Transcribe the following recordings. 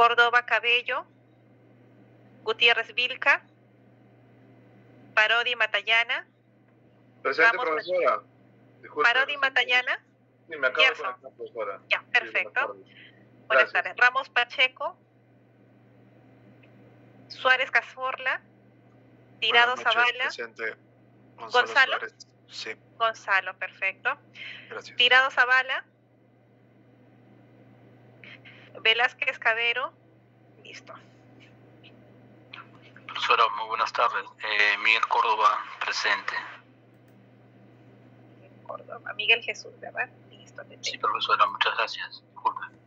Córdoba Cabello, Gutiérrez Vilca, Parodi Matallana. Presente, profesora. Parodi Matallana. Sí, me acabo de conectar, profesora. Ya, perfecto. Buenas tardes. Ramos Pacheco, Suárez Casorla, Tirado Zavala. Gonzalo. Gonzalo. Sí. Gonzalo, perfecto. Gracias. Tirado Zavala. Velázquez Cabero. Listo. Profesora, muy buenas tardes. Eh, Miguel Córdoba, presente. Córdoba. Miguel Jesús, ¿verdad? Listo. Sí, profesora, muchas gracias. Disculpe.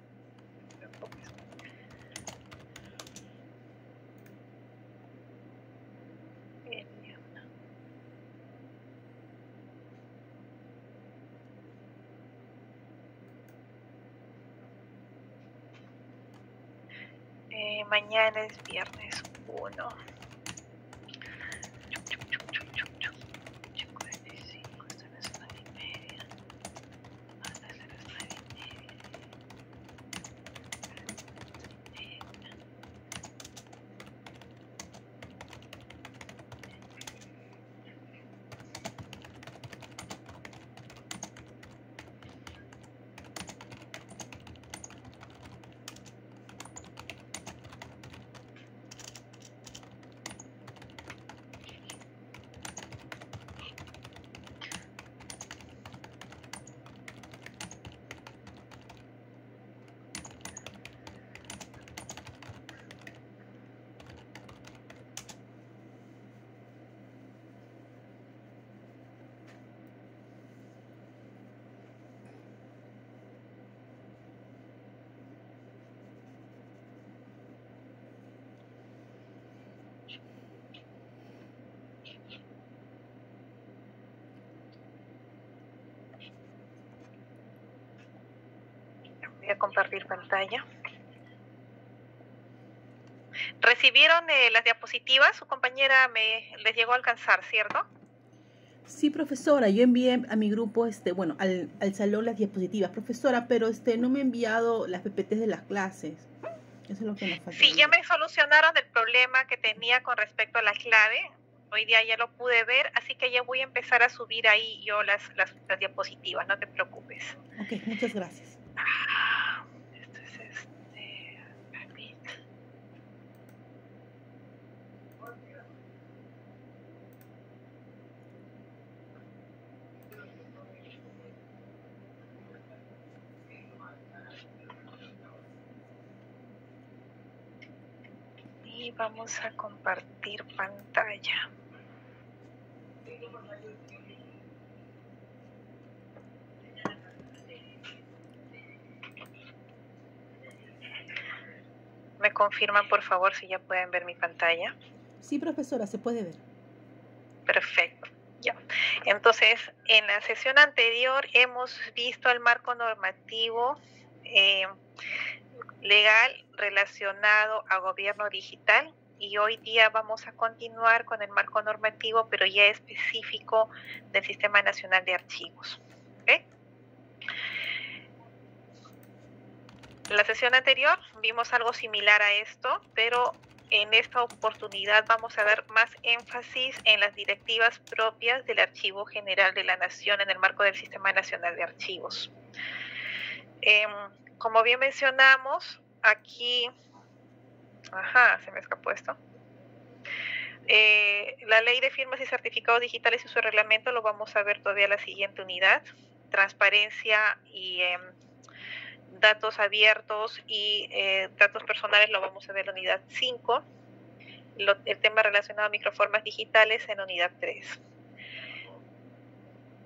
Eh, mañana es viernes 1. Voy a compartir pantalla. ¿Recibieron eh, las diapositivas? Su compañera me les llegó a alcanzar, ¿cierto? Sí, profesora, yo envié a mi grupo, este, bueno, al, al salón las diapositivas, profesora, pero este no me ha enviado las PPTs de las clases. Eso es lo que nos falta. Sí, ya me solucionaron el problema que tenía con respecto a la clave. Hoy día ya lo pude ver, así que ya voy a empezar a subir ahí yo las, las, las diapositivas, no te preocupes. Ok, muchas gracias. Esto es este. Y vamos a compartir pantalla. ¿Me confirman, por favor, si ya pueden ver mi pantalla? Sí, profesora, se puede ver. Perfecto. Ya. Entonces, en la sesión anterior hemos visto el marco normativo eh, legal relacionado a gobierno digital y hoy día vamos a continuar con el marco normativo, pero ya específico del Sistema Nacional de Archivos. En la sesión anterior vimos algo similar a esto, pero en esta oportunidad vamos a ver más énfasis en las directivas propias del Archivo General de la Nación en el marco del Sistema Nacional de Archivos. Eh, como bien mencionamos, aquí, ajá, se me escapó esto. Eh, la ley de firmas y certificados digitales y su reglamento lo vamos a ver todavía en la siguiente unidad. Transparencia y eh, datos abiertos y eh, datos personales lo vamos a ver en unidad 5. Lo, el tema relacionado a microformas digitales en unidad 3.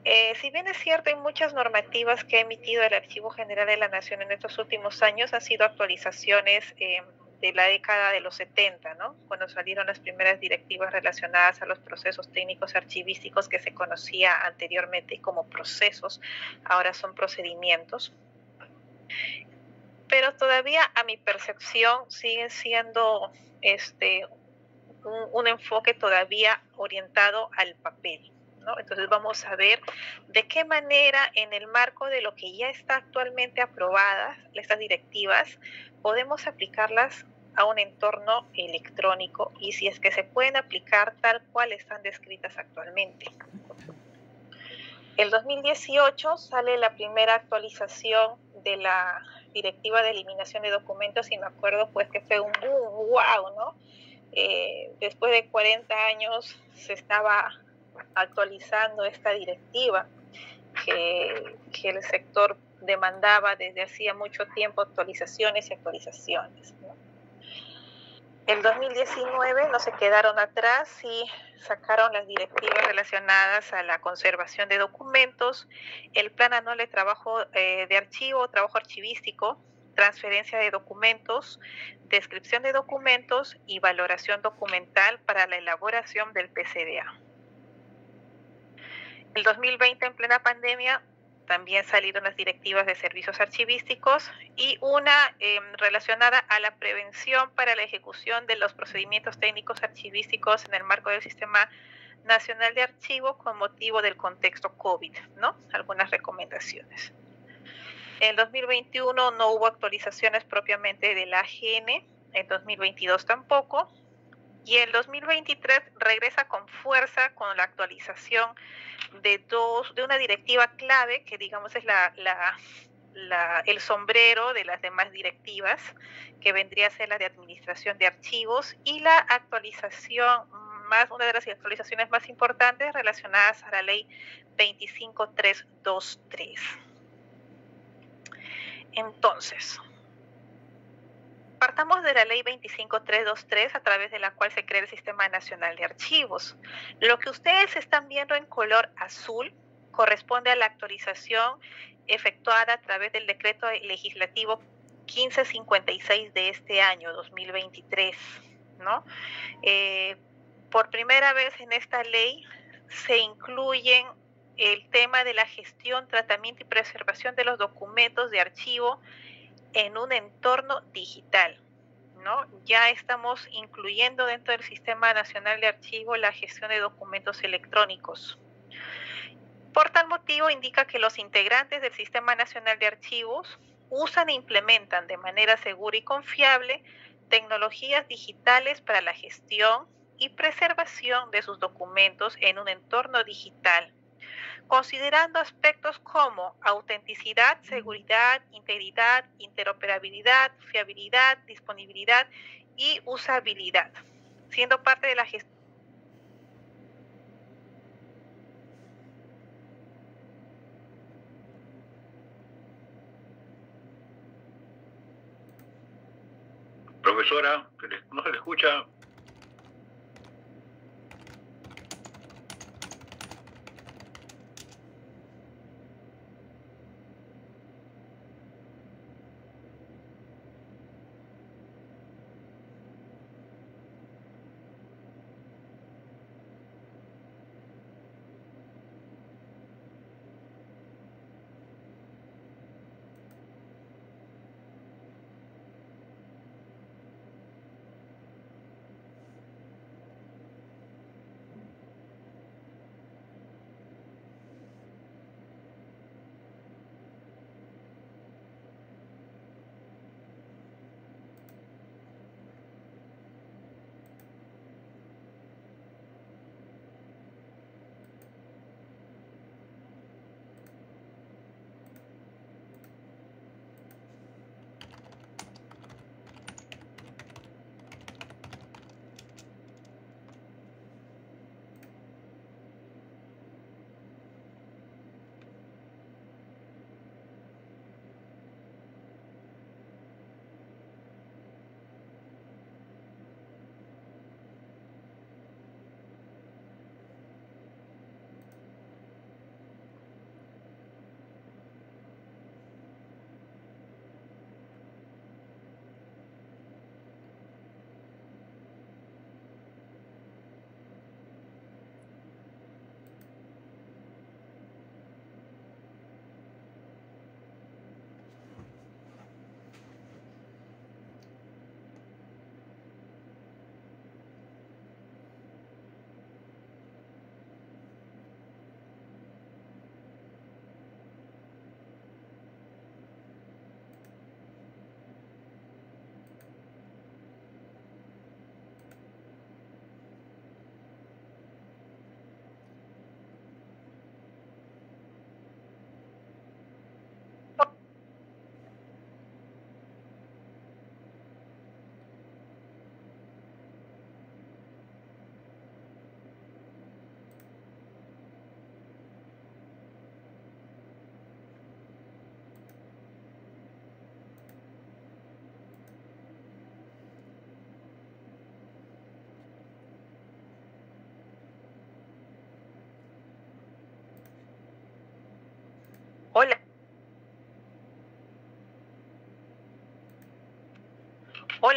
Eh, si bien es cierto, hay muchas normativas que ha emitido el Archivo General de la Nación en estos últimos años, han sido actualizaciones eh, de la década de los 70, ¿no? cuando salieron las primeras directivas relacionadas a los procesos técnicos archivísticos que se conocía anteriormente como procesos, ahora son procedimientos. Pero todavía a mi percepción siguen siendo este, un, un enfoque todavía orientado al papel. ¿no? Entonces vamos a ver de qué manera en el marco de lo que ya está actualmente aprobadas, estas directivas, podemos aplicarlas a un entorno electrónico y si es que se pueden aplicar tal cual están descritas actualmente. El 2018 sale la primera actualización de la directiva de eliminación de documentos y me acuerdo pues que fue un boom, wow, ¿no? Eh, después de 40 años se estaba actualizando esta directiva que, que, el sector demandaba desde hacía mucho tiempo actualizaciones y actualizaciones. El 2019 no se quedaron atrás y sacaron las directivas relacionadas a la conservación de documentos, el plan anual de trabajo eh, de archivo, trabajo archivístico, transferencia de documentos, descripción de documentos y valoración documental para la elaboración del PCDA. El 2020, en plena pandemia, también salieron las directivas de servicios archivísticos y una eh, relacionada a la prevención para la ejecución de los procedimientos técnicos archivísticos en el marco del Sistema Nacional de Archivo con motivo del contexto COVID, ¿no? Algunas recomendaciones. En 2021 no hubo actualizaciones propiamente de la AGN, en 2022 tampoco, y el 2023 regresa con fuerza con la actualización de dos, de una directiva clave que digamos es la, la, el sombrero de las demás directivas, que vendría a ser la de administración de archivos y la actualización más, una de las actualizaciones más importantes relacionadas a la ley 25323. Entonces, Partamos de la ley 25323 a través de la cual se crea el Sistema Nacional de Archivos. Lo que ustedes están viendo en color azul corresponde a la actualización efectuada a través del decreto legislativo 1556 de este año, 2023. ¿no? Eh, por primera vez en esta ley se incluyen el tema de la gestión, tratamiento y preservación de los documentos de archivo en un entorno digital. ¿no? Ya estamos incluyendo dentro del Sistema Nacional de Archivo la gestión de documentos electrónicos. Por tal motivo, indica que los integrantes del Sistema Nacional de Archivos usan e implementan de manera segura y confiable tecnologías digitales para la gestión y preservación de sus documentos en un entorno digital considerando aspectos como autenticidad, seguridad, integridad, interoperabilidad, fiabilidad, disponibilidad y usabilidad, siendo parte de la gestión. Profesora, no se le escucha.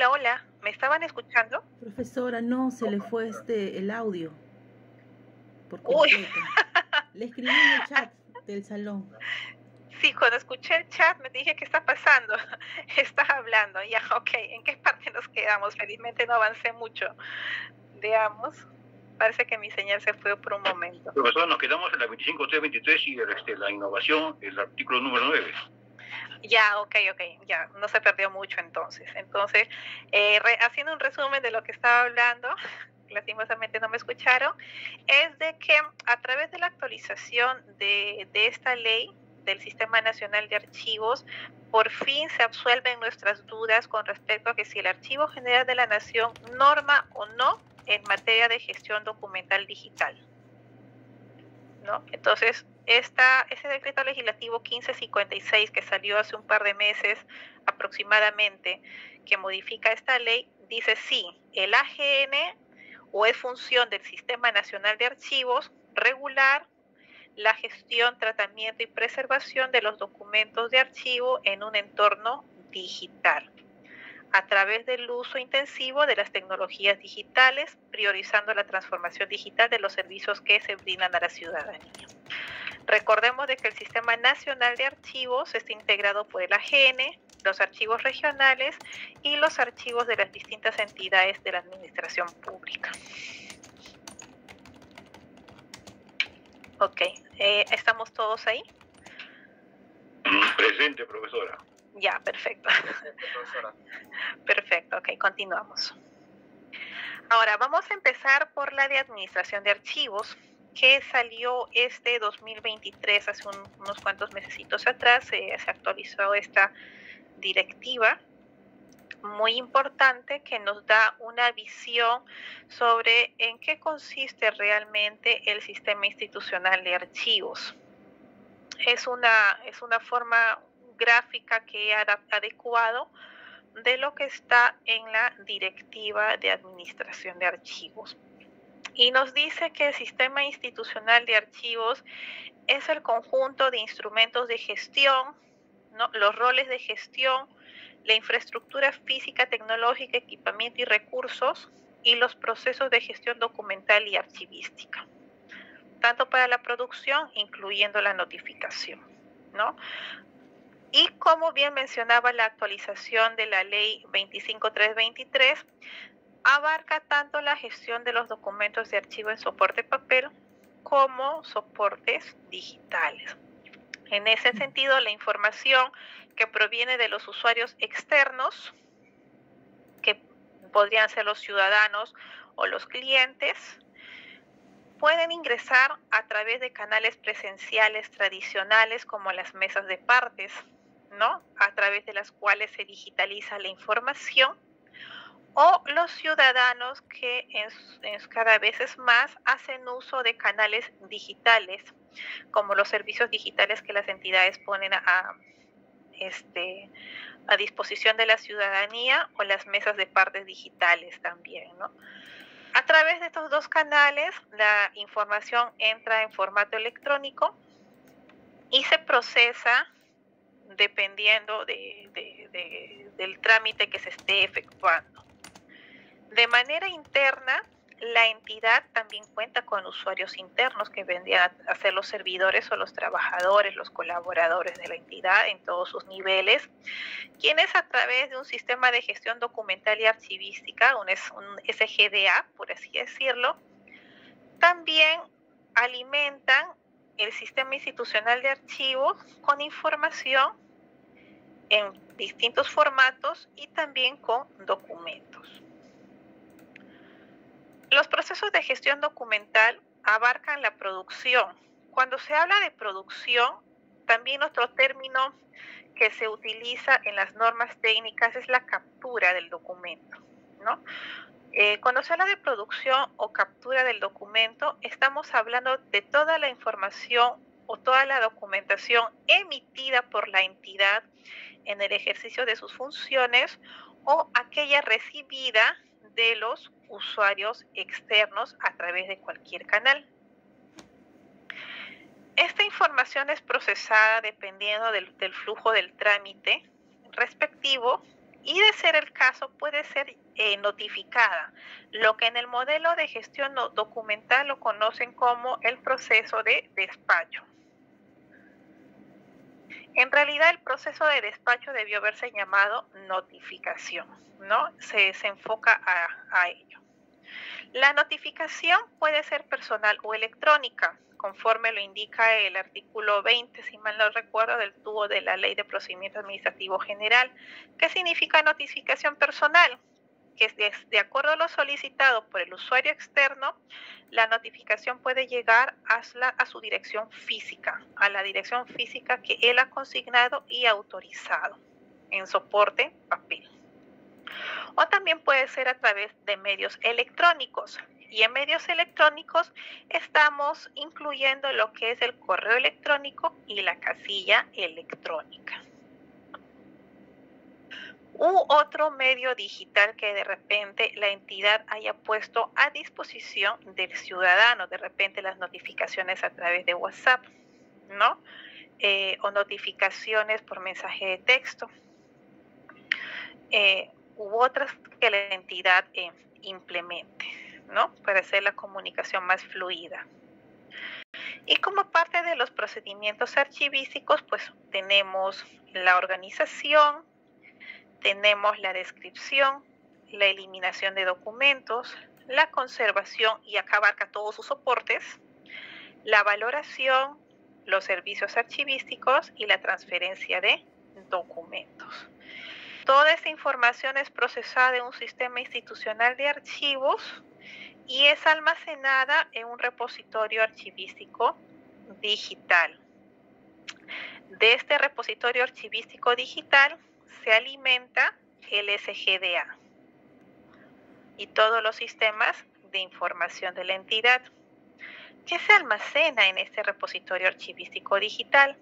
Hola, hola, ¿me estaban escuchando? Profesora, no, se le fue este el audio. Por completo. Le escribí en el chat del salón. Sí, cuando escuché el chat me dije, ¿qué está pasando? Estás hablando. Ya, ok, ¿en qué parte nos quedamos? Felizmente no avancé mucho. Veamos. Parece que mi señal se fue por un momento. Profesor, nos quedamos en la 25.323 y este, la innovación, el artículo número 9. Ya, ok, ok, ya, no se perdió mucho entonces. Entonces, eh, haciendo un resumen de lo que estaba hablando, lastimosamente no me escucharon, es de que a través de la actualización de, de esta ley, del Sistema Nacional de Archivos, por fin se absuelven nuestras dudas con respecto a que si el Archivo General de la Nación norma o no en materia de gestión documental digital. ¿No? Entonces, esta, ese decreto legislativo 1556 que salió hace un par de meses aproximadamente, que modifica esta ley, dice sí, el AGN o es función del Sistema Nacional de Archivos regular la gestión, tratamiento y preservación de los documentos de archivo en un entorno digital a través del uso intensivo de las tecnologías digitales, priorizando la transformación digital de los servicios que se brindan a la ciudadanía. Recordemos de que el Sistema Nacional de Archivos está integrado por el AGN, los archivos regionales y los archivos de las distintas entidades de la administración pública. Ok, eh, ¿estamos todos ahí? Presente, profesora. Ya, perfecto. Perfecto, ok, continuamos. Ahora, vamos a empezar por la de administración de archivos, que salió este 2023, hace unos cuantos meses atrás, se actualizó esta directiva muy importante que nos da una visión sobre en qué consiste realmente el sistema institucional de archivos. Es una, es una forma gráfica que he adecuado de lo que está en la directiva de administración de archivos. Y nos dice que el sistema institucional de archivos es el conjunto de instrumentos de gestión, ¿no? los roles de gestión, la infraestructura física, tecnológica, equipamiento y recursos y los procesos de gestión documental y archivística, tanto para la producción, incluyendo la notificación. ¿no? Y como bien mencionaba la actualización de la ley 25323, abarca tanto la gestión de los documentos de archivo en soporte papel como soportes digitales. En ese sentido, la información que proviene de los usuarios externos, que podrían ser los ciudadanos o los clientes, pueden ingresar a través de canales presenciales tradicionales como las mesas de partes, ¿no? A través de las cuales se digitaliza la información, o los ciudadanos que cada vez más hacen uso de canales digitales, como los servicios digitales que las entidades ponen a, este, a disposición de la ciudadanía o las mesas de partes digitales también, ¿no? A través de estos dos canales, la información entra en formato electrónico y se procesa dependiendo del trámite que se esté efectuando. De manera interna, la entidad también cuenta con usuarios internos que vendrían a ser los servidores o los trabajadores, los colaboradores de la entidad en todos sus niveles, quienes a través de un sistema de gestión documental y archivística, un SGDA, por así decirlo, también alimentan el sistema institucional de archivos con información en distintos formatos y también con documentos. Los procesos de gestión documental abarcan la producción. Cuando se habla de producción, también otro término que se utiliza en las normas técnicas es la captura del documento. ¿no? Eh, cuando se habla de producción o captura del documento, estamos hablando de toda la información o toda la documentación emitida por la entidad en el ejercicio de sus funciones o aquella recibida de los usuarios externos a través de cualquier canal. Esta información es procesada dependiendo del, flujo del trámite respectivo y de ser el caso puede ser eh, notificada, lo que en el modelo de gestión documental lo conocen como el proceso de despacho. En realidad el proceso de despacho debió haberse llamado notificación, ¿no? Se, se enfoca a, a ello. La notificación puede ser personal o electrónica, conforme lo indica el artículo 20, si mal no recuerdo, del tubo de la Ley de Procedimiento Administrativo General. ¿Qué significa notificación personal? Que de, de acuerdo a lo solicitado por el usuario externo, la notificación puede llegar a, a su dirección física, a la dirección física que él ha consignado y autorizado en soporte papel. O también puede ser a través de medios electrónicos, y en medios electrónicos estamos incluyendo lo que es el correo electrónico y la casilla electrónica. U otro medio digital que de repente la entidad haya puesto a disposición del ciudadano, de repente las notificaciones a través de WhatsApp, ¿no? Eh, o notificaciones por mensaje de texto. Eh, u otras que la entidad eh, implemente. ¿No? Para hacer la comunicación más fluida. Y como parte de los procedimientos archivísticos, pues tenemos la organización, tenemos la descripción, la eliminación de documentos, la conservación y acá abarca todos sus soportes, la valoración, los servicios archivísticos y la transferencia de documentos. Toda esta información es procesada en un sistema institucional de archivos y es almacenada en un repositorio archivístico digital. De este repositorio archivístico digital se alimenta el SGDA y todos los sistemas de información de la entidad. ¿Qué se almacena en este repositorio archivístico digital?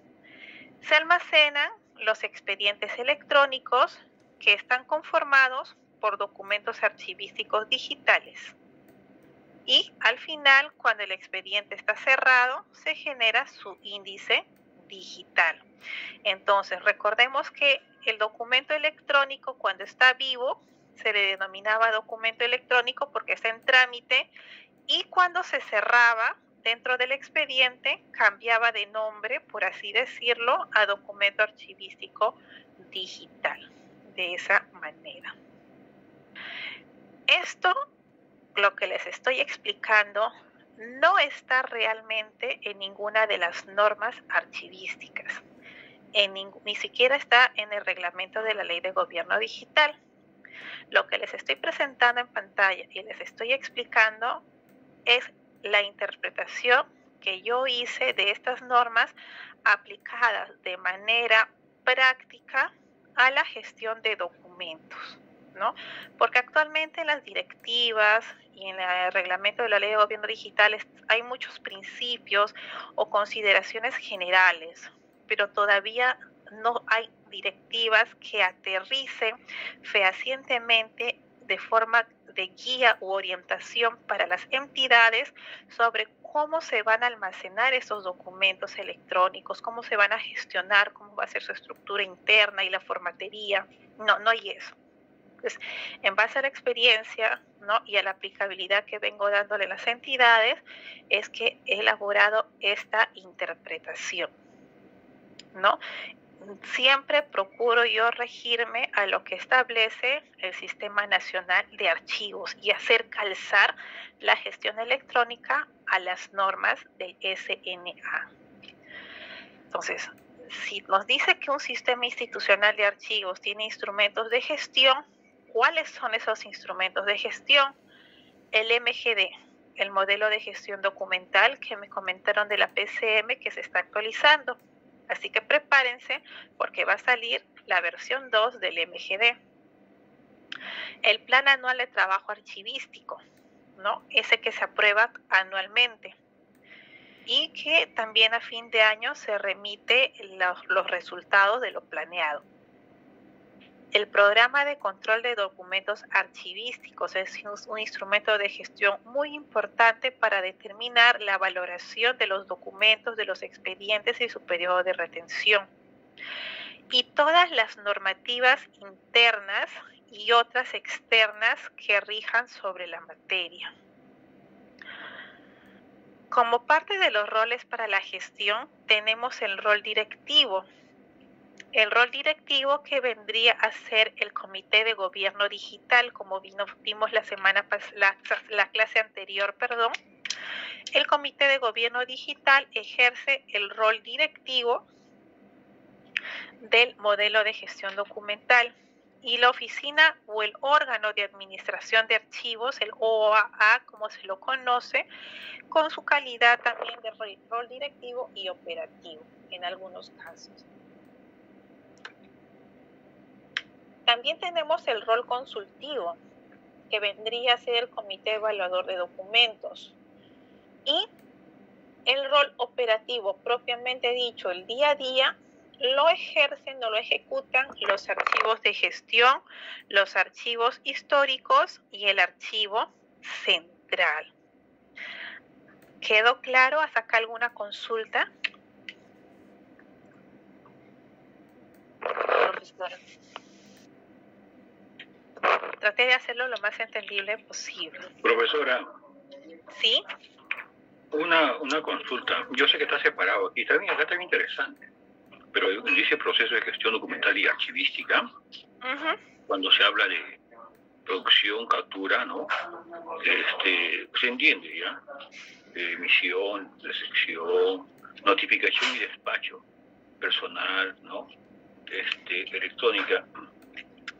Se almacenan los expedientes electrónicos que están conformados por documentos archivísticos digitales y al final, cuando el expediente está cerrado, se genera su índice digital. Entonces, recordemos que el documento electrónico cuando está vivo se le denominaba documento electrónico porque está en trámite y cuando se cerraba dentro del expediente cambiaba de nombre, por así decirlo, a documento archivístico digital. De esa manera. Esto lo que les estoy explicando no está realmente en ninguna de las normas archivísticas, ni siquiera está en el reglamento de la ley de gobierno digital. Lo que les estoy presentando en pantalla y les estoy explicando es la interpretación que yo hice de estas normas aplicadas de manera práctica a la gestión de documentos. ¿No? Porque actualmente en las directivas y en el reglamento de la ley de gobierno digital hay muchos principios o consideraciones generales, pero todavía no hay directivas que aterricen fehacientemente de forma de guía u orientación para las entidades sobre cómo se van a almacenar esos documentos electrónicos, cómo se van a gestionar, cómo va a ser su estructura interna y la formatería. No, no hay eso. Entonces, en base a la experiencia y a la aplicabilidad que vengo dándole a las entidades, es que he elaborado esta interpretación. ¿no? Siempre procuro yo regirme a lo que establece el Sistema Nacional de Archivos y hacer calzar la gestión electrónica a las normas del SNA. Entonces, si nos dice que un sistema institucional de archivos tiene instrumentos de gestión, ¿Cuáles son esos instrumentos de gestión? El MGD, el modelo de gestión documental que me comentaron de la PCM que se está actualizando. Así que prepárense porque va a salir la versión 2 del MGD. El plan anual de trabajo archivístico, ¿no? Ese que se aprueba anualmente y que también a fin de año se remite los, los resultados de lo planeado. El programa de control de documentos archivísticos es un instrumento de gestión muy importante para determinar la valoración de los documentos, de los expedientes y su periodo de retención. y todas las normativas internas y otras externas que rijan sobre la materia. Como parte de los roles para la gestión, tenemos el rol directivo. El rol directivo que vendría a ser el Comité de Gobierno Digital, como vimos la semana la, la clase anterior, perdón. El Comité de Gobierno Digital ejerce el rol directivo del modelo de gestión documental y la oficina o el órgano de administración de archivos, el OAA como se lo conoce, con su calidad también de rol directivo y operativo en algunos casos. También tenemos el rol consultivo, que vendría a ser el comité evaluador de documentos. Y el rol operativo, propiamente dicho, el día a día, lo ejercen o lo ejecutan los archivos de gestión, los archivos históricos y el archivo central. ¿Quedó claro hasta acá alguna consulta? Traté de hacerlo lo más entendible posible. Profesora. ¿Sí? Una, una consulta. Yo sé que está separado aquí. También acá está interesante pero dice proceso de gestión documental y archivística, cuando se habla de producción, captura, ¿no? Este, se entiende, ¿ya? emisión, recepción, notificación y despacho personal, ¿no? Este, electrónica.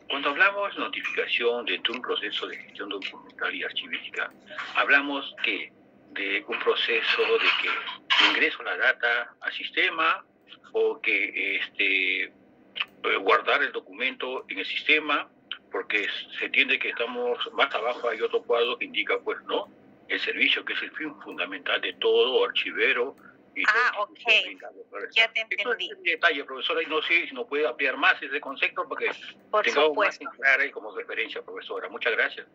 Cuando hablamos de notificación dentro de un proceso de gestión documental y archivística, hablamos que de un proceso de que ingreso la data al sistema, o que este, eh, guardar el documento en el sistema, porque se entiende que estamos más abajo, hay otro cuadro que indica, pues, ¿no? El servicio, que es el fin fundamental de todo archivero. Y ah, ok. Ya te entendí. Es detalle, profesora, y no sé si nos puede ampliar más ese concepto, porque Por tengamos supuesto. más clara y como referencia, profesora. Muchas gracias.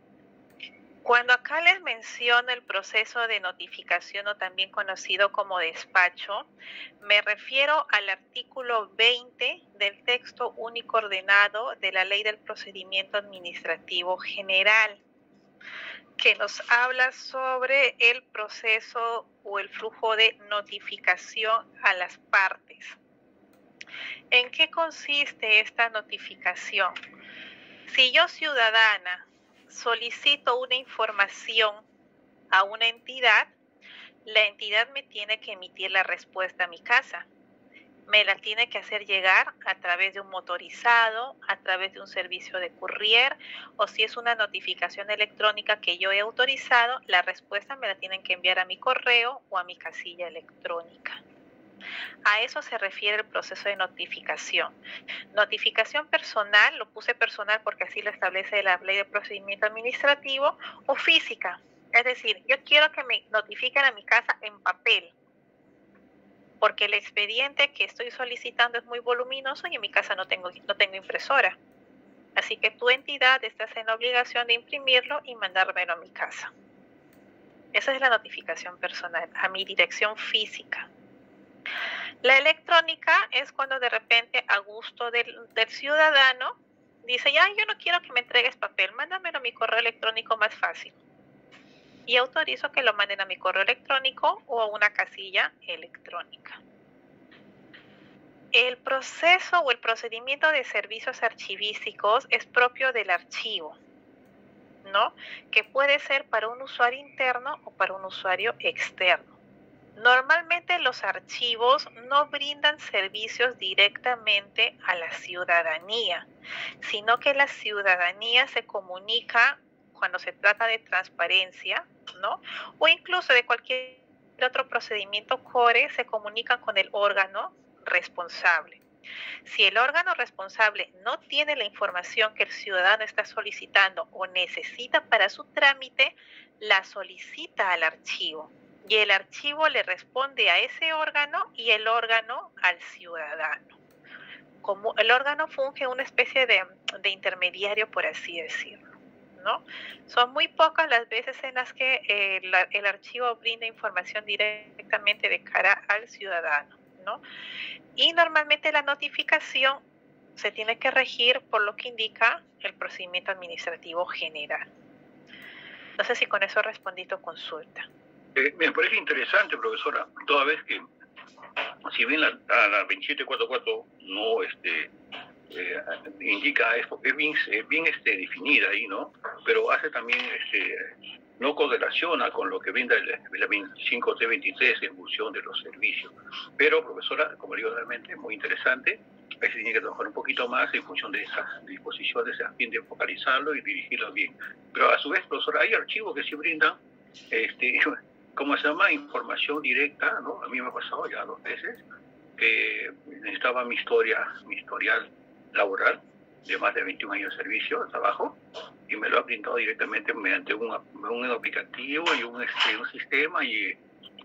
Cuando acá les menciono el proceso de notificación o también conocido como despacho, me refiero al artículo 20 del texto único ordenado de la Ley del Procedimiento Administrativo General, que nos habla sobre el proceso o el flujo de notificación a las partes. ¿En qué consiste esta notificación? Si yo ciudadana solicito una información a una entidad, la entidad me tiene que emitir la respuesta a mi casa. Me la tiene que hacer llegar a través de un motorizado, a través de un servicio de courier o si es una notificación electrónica que yo he autorizado, la respuesta me la tienen que enviar a mi correo o a mi casilla electrónica. A eso se refiere el proceso de notificación. Notificación personal, lo puse personal porque así lo establece la ley de procedimiento administrativo, o física. Es decir, yo quiero que me notifiquen a mi casa en papel, porque el expediente que estoy solicitando es muy voluminoso y en mi casa no tengo, no tengo impresora. Así que tu entidad estás en la obligación de imprimirlo y mandármelo a mi casa. Esa es la notificación personal, a mi dirección física. La electrónica es cuando de repente a gusto del, ciudadano dice, ya yo no quiero que me entregues papel, mándamelo a mi correo electrónico más fácil. Y autorizo que lo manden a mi correo electrónico o a una casilla electrónica. El proceso o el procedimiento de servicios archivísticos es propio del archivo, ¿no? Que puede ser para un usuario interno o para un usuario externo. Normalmente los archivos no brindan servicios directamente a la ciudadanía, sino que la ciudadanía se comunica cuando se trata de transparencia, ¿no? O incluso de cualquier otro procedimiento core, se comunican con el órgano responsable. Si el órgano responsable no tiene la información que el ciudadano está solicitando o necesita para su trámite, la solicita al archivo y el archivo le responde a ese órgano y el órgano al ciudadano. Como el órgano funge una especie de, intermediario, por así decirlo. ¿No? Son muy pocas las veces en las que eh, el archivo brinda información directamente de cara al ciudadano. ¿no? Y normalmente la notificación se tiene que regir por lo que indica el procedimiento administrativo general. No sé si con eso respondí tu consulta. Eh, me parece interesante, profesora, toda vez que, si bien la, la 2744 no este, eh, indica esto, es bien, bien este, definida ahí, ¿no? Pero hace también, este, no correlaciona con lo que brinda el, la 5T23 en función de los servicios. Pero, profesora, como digo realmente, muy interesante, ahí se tiene que trabajar un poquito más en función de esas disposiciones a fin de focalizarlo y dirigirlo bien. Pero a su vez, profesora, hay archivos que sí brindan, este, ¿cómo se llama? Información directa, ¿no? A mí me ha pasado ya dos veces que necesitaba mi historia, mi historial laboral de más de 21 años de servicio, de trabajo, y me lo ha brindado directamente mediante un, un aplicativo y un, este, un sistema y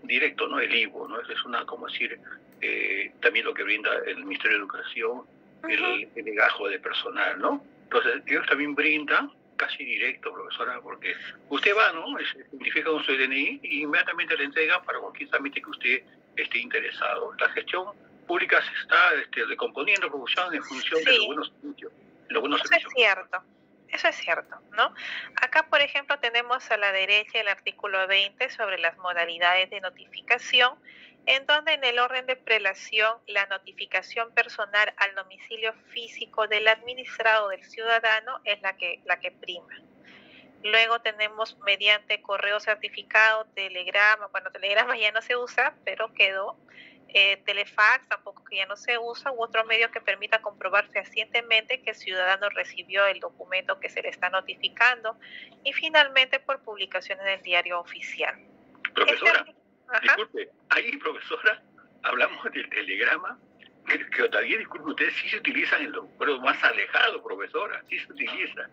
directo, ¿no? El IVO, ¿no? Es una, como decir, eh, también lo que brinda el Ministerio de Educación, el, el legajo de personal, ¿no? Entonces, ellos también brindan casi directo, profesora, porque usted va, ¿no? Se identifica con su DNI y inmediatamente le entrega para cualquier trámite que usted esté interesado. La gestión pública se está este, recomponiendo producción en función de los buenos servicios. Eso es cierto. Eso es cierto, ¿no? Acá, por ejemplo, tenemos a la derecha el artículo 20 sobre las modalidades de notificación, en donde en el orden de prelación la notificación personal al domicilio físico del administrado del ciudadano es la que, la que prima. Luego tenemos mediante correo certificado, telegrama, bueno, telegrama ya no se usa, pero quedó eh, telefax tampoco que ya no se usa, u otro medio que permita comprobar fehacientemente que el ciudadano recibió el documento que se le está notificando y finalmente por publicación en el diario oficial. Profesora, disculpe, ahí profesora, hablamos del telegrama, que, que todavía, disculpe usted, sí se utiliza en los pueblos más alejados, profesora, sí se utiliza,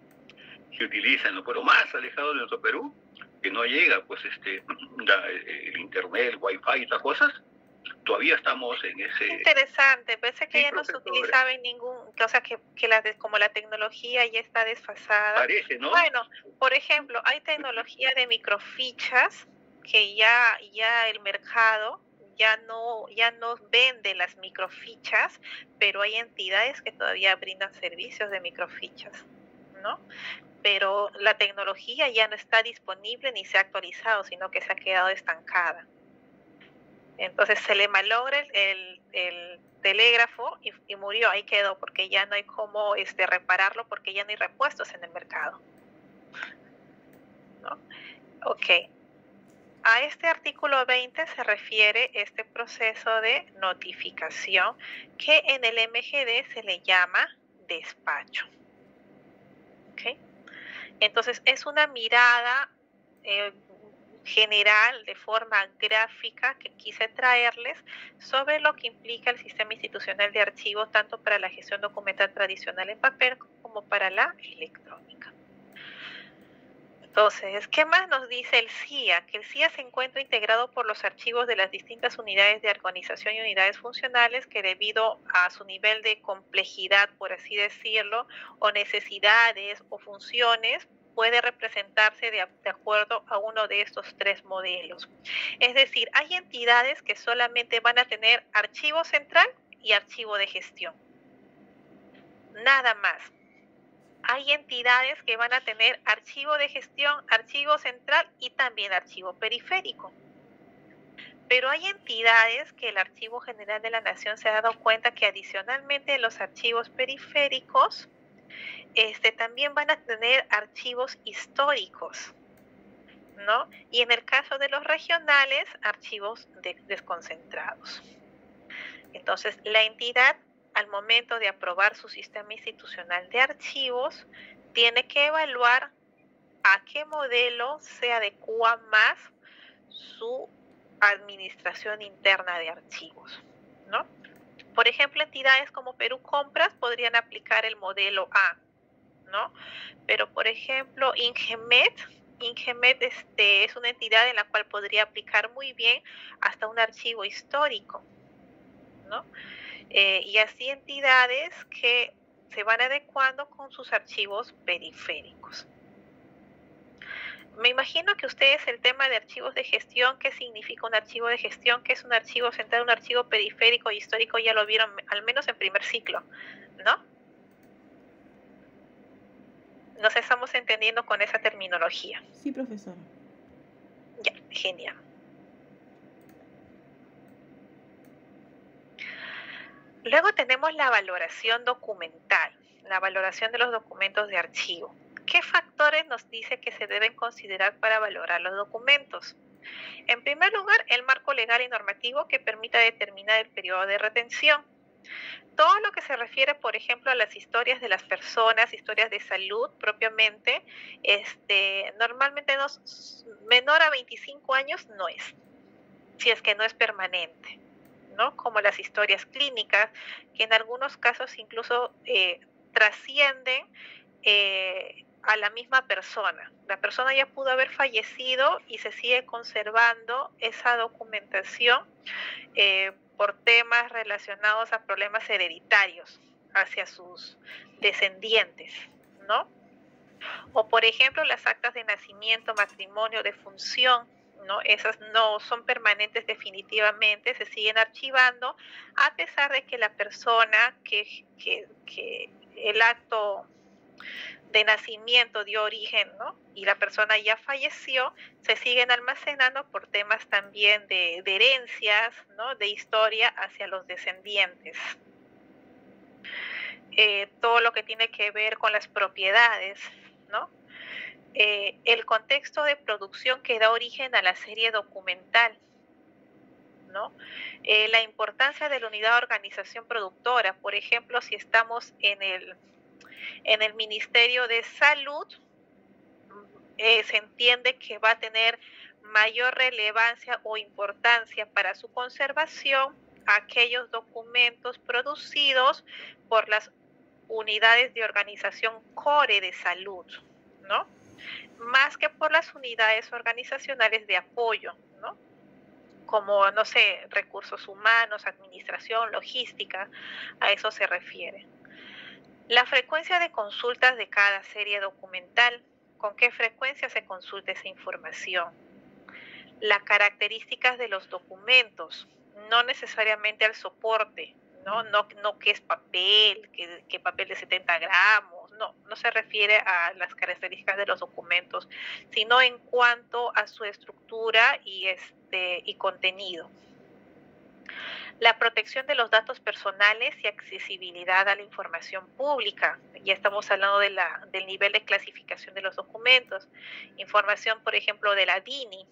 se utiliza en los pueblos más alejados de nuestro Perú, que no llega pues este el internet, el wifi y otras cosas, todavía estamos en ese... Interesante, parece que ya no se utilizaba en ningún, o sea, que, que la, como la tecnología ya está desfasada. Parece, ¿no? Bueno, por ejemplo, hay tecnología de microfichas que ya, ya el mercado ya no, ya no vende las microfichas, pero hay entidades que todavía brindan servicios de microfichas, ¿no? Pero la tecnología ya no está disponible ni se ha actualizado, sino que se ha quedado estancada. Entonces se le malogra el, el, telégrafo y, murió, ahí quedó, porque ya no hay cómo este, repararlo, porque ya no hay repuestos en el mercado. ¿No? Ok. A este artículo 20 se refiere este proceso de notificación que en el MGD se le llama despacho. ¿Okay? Entonces es una mirada eh, general, de forma gráfica, que quise traerles sobre lo que implica el sistema institucional de archivos, tanto para la gestión documental tradicional en papel como para la electrónica. Entonces, ¿qué más nos dice el CIA? Que el CIA se encuentra integrado por los archivos de las distintas unidades de organización y unidades funcionales que debido a su nivel de complejidad, por así decirlo, o necesidades o funciones, puede representarse de, acuerdo a uno de estos tres modelos. Es decir, hay entidades que solamente van a tener archivo central y archivo de gestión. Nada más. Hay entidades que van a tener archivo de gestión, archivo central y también archivo periférico. Pero hay entidades que el Archivo General de la Nación se ha dado cuenta que adicionalmente los archivos periféricos este, también van a tener archivos históricos, ¿no? Y en el caso de los regionales, archivos desconcentrados. Entonces, la entidad, al momento de aprobar su sistema institucional de archivos, tiene que evaluar a qué modelo se adecua más su administración interna de archivos, ¿no? Por ejemplo, entidades como Perú Compras podrían aplicar el modelo A, ¿no? Pero, por ejemplo, Ingemet, Ingemet este, es una entidad en la cual podría aplicar muy bien hasta un archivo histórico, ¿no? Eh, y así entidades que se van adecuando con sus archivos periféricos. Me imagino que ustedes el tema de archivos de gestión, qué significa un archivo de gestión, qué es un archivo central, un archivo periférico y histórico, ya lo vieron al menos en primer ciclo, ¿no? Nos estamos entendiendo con esa terminología. Sí, profesora. Ya, genial. Luego tenemos la valoración documental, la valoración de los documentos de archivo. ¿Qué factores nos dice que se deben considerar para valorar los documentos? En primer lugar, el marco legal y normativo que permita determinar el periodo de retención. Todo lo que se refiere, por ejemplo, a las historias de las personas, historias de salud propiamente, este, normalmente menor a 25 años no es, si es que no es permanente. Como las historias clínicas, que en algunos casos incluso eh, trascienden eh, a la misma persona. La persona ya pudo haber fallecido y se sigue conservando esa documentación eh, por temas relacionados a problemas hereditarios hacia sus descendientes, ¿no? O por ejemplo las actas de nacimiento, matrimonio, de función, ¿no? Esas no son permanentes definitivamente, se siguen archivando, a pesar de que la persona que, que, el acto de nacimiento dio origen, ¿no? Y la persona ya falleció, se siguen almacenando por temas también de, herencias, ¿no? De historia hacia los descendientes. Eh, todo lo que tiene que ver con las propiedades, ¿no? Eh, el contexto de producción que da origen a la serie documental, ¿no? Eh, la importancia de la unidad de organización productora, por ejemplo, si estamos en el, en el Ministerio de Salud, eh, se entiende que va a tener mayor relevancia o importancia para su conservación aquellos documentos producidos por las unidades de organización core de salud, ¿no? más que por las unidades organizacionales de apoyo, ¿no? Como, no sé, recursos humanos, administración, logística, a eso se refiere. La frecuencia de consultas de cada serie documental, con qué frecuencia se consulta esa información. Las características de los documentos, no necesariamente al soporte, ¿no? No, no que es papel, que, papel de 70 gramos no, no se refiere a las características de los documentos, sino en cuanto a su estructura y, este, y contenido. La protección de los datos personales y accesibilidad a la información pública. Ya estamos hablando de la, del nivel de clasificación de los documentos. Información, por ejemplo, de la DINI,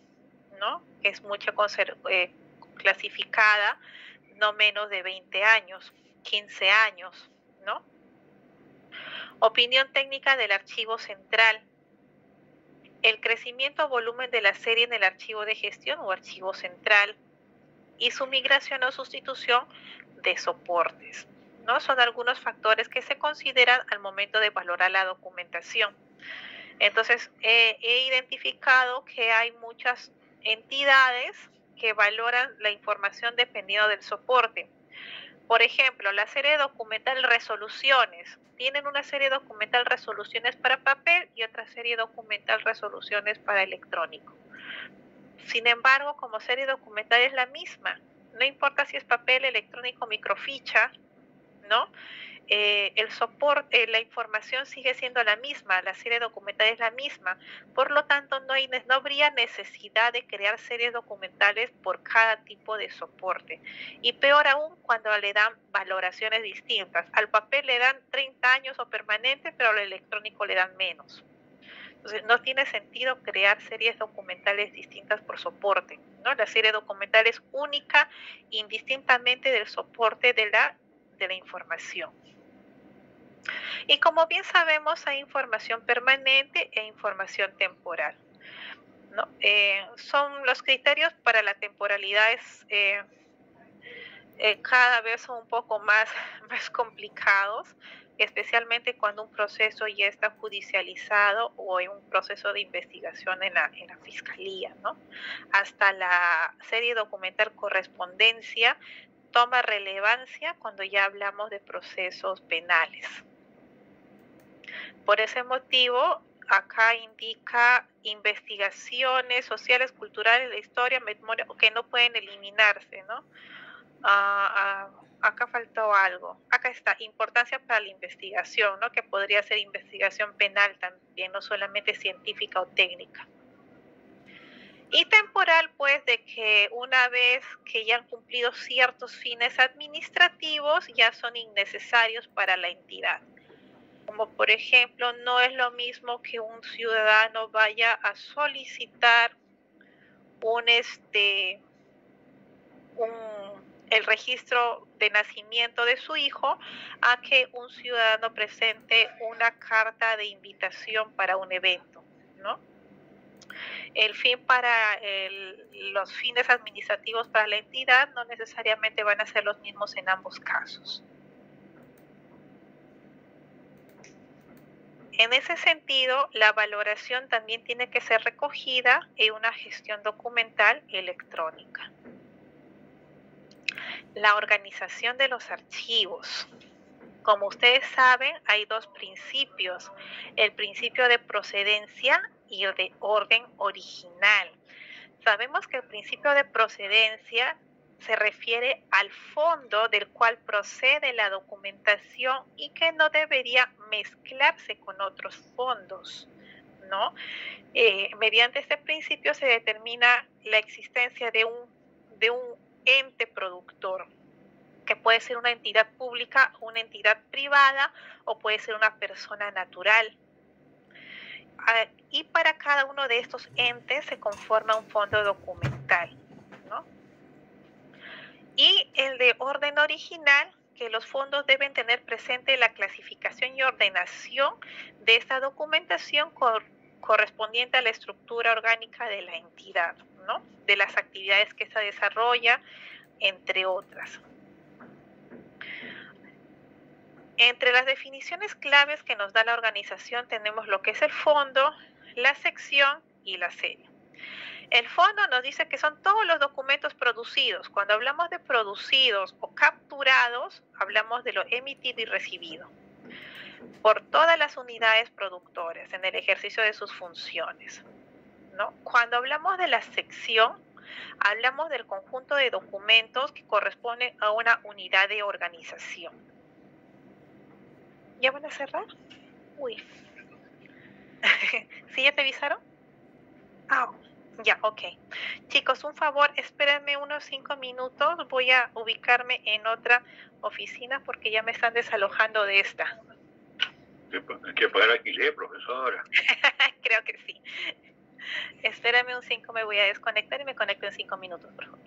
¿no? que es mucho eh, clasificada, no menos de 20 años, 15 años, ¿no? Opinión técnica del archivo central. El crecimiento o volumen de la serie en el archivo de gestión o archivo central y su migración o sustitución de soportes. ¿no? Son algunos factores que se consideran al momento de valorar la documentación. Entonces, he identificado que hay muchas entidades que valoran la información dependiendo del soporte. Por ejemplo, la serie documental resoluciones. Tienen una serie documental resoluciones para papel y otra serie documental resoluciones para electrónico. Sin embargo, como serie documental es la misma. No importa si es papel, electrónico, microficha, ¿no? Eh, el soporte, eh, la información sigue siendo la misma, la serie documental es la misma. Por lo tanto, no, hay, no habría necesidad de crear series documentales por cada tipo de soporte. Y peor aún cuando le dan valoraciones distintas. Al papel le dan 30 años o permanente, pero al electrónico le dan menos. No tiene sentido crear series documentales distintas por soporte. ¿no? La serie documental es única indistintamente del soporte de la, de la información. Y como bien sabemos, hay información permanente e información temporal. Eh, son los criterios para la temporalidad eh, eh, cada vez son un poco más, más complicados, especialmente cuando un proceso ya está judicializado o hay un proceso de investigación en la, en la fiscalía. ¿no? Hasta la serie documental correspondencia toma relevancia cuando ya hablamos de procesos penales. Por ese motivo, acá indica investigaciones sociales, culturales, de historia, memoria, que no pueden eliminarse, ¿no? A, acá faltó algo. Acá está, importancia para la investigación, ¿no? Que podría ser investigación penal también, no solamente científica o técnica. Y temporal, pues, de que una vez que ya han cumplido ciertos fines administrativos, ya son innecesarios para la entidad. Como por ejemplo, no es lo mismo que un ciudadano vaya a solicitar un este un el registro de nacimiento de su hijo a que un ciudadano presente una carta de invitación para un evento, ¿no? El fin para los fines administrativos para la entidad no necesariamente van a ser los mismos en ambos casos. En ese sentido, la valoración también tiene que ser recogida en una gestión documental electrónica la organización de los archivos. Como ustedes saben, hay dos principios, el principio de procedencia y el de orden original. Sabemos que el principio de procedencia se refiere al fondo del cual procede la documentación y que no debería mezclarse con otros fondos. ¿no? Eh, mediante este principio se determina la existencia de un, de un ente productor, que puede ser una entidad pública, una entidad privada o puede ser una persona natural. Ah, y para cada uno de estos entes se conforma un fondo documental. ¿no? Y el de orden original, que los fondos deben tener presente la clasificación y ordenación de esta documentación correspondiente a la estructura orgánica de la entidad de las actividades que se desarrolla, entre otras. Entre las definiciones claves que nos da la organización tenemos lo que es el fondo, la sección y la serie. El fondo nos dice que son todos los documentos producidos. Cuando hablamos de producidos o capturados, hablamos de lo emitido y recibido por todas las unidades productoras en el ejercicio de sus funciones. Cuando hablamos de la sección, hablamos del conjunto de documentos que corresponden a una unidad de organización. ¿Ya van a cerrar? Uy. ¿Sí ya te avisaron? Ah, ya, ok. Chicos, un favor, espérenme unos cinco minutos. Voy a ubicarme en otra oficina porque ya me están desalojando de esta. Hay que pagar alquiler, profesora. Creo que sí. Espérame un 5, me voy a desconectar y me conecto en 5 minutos, por favor.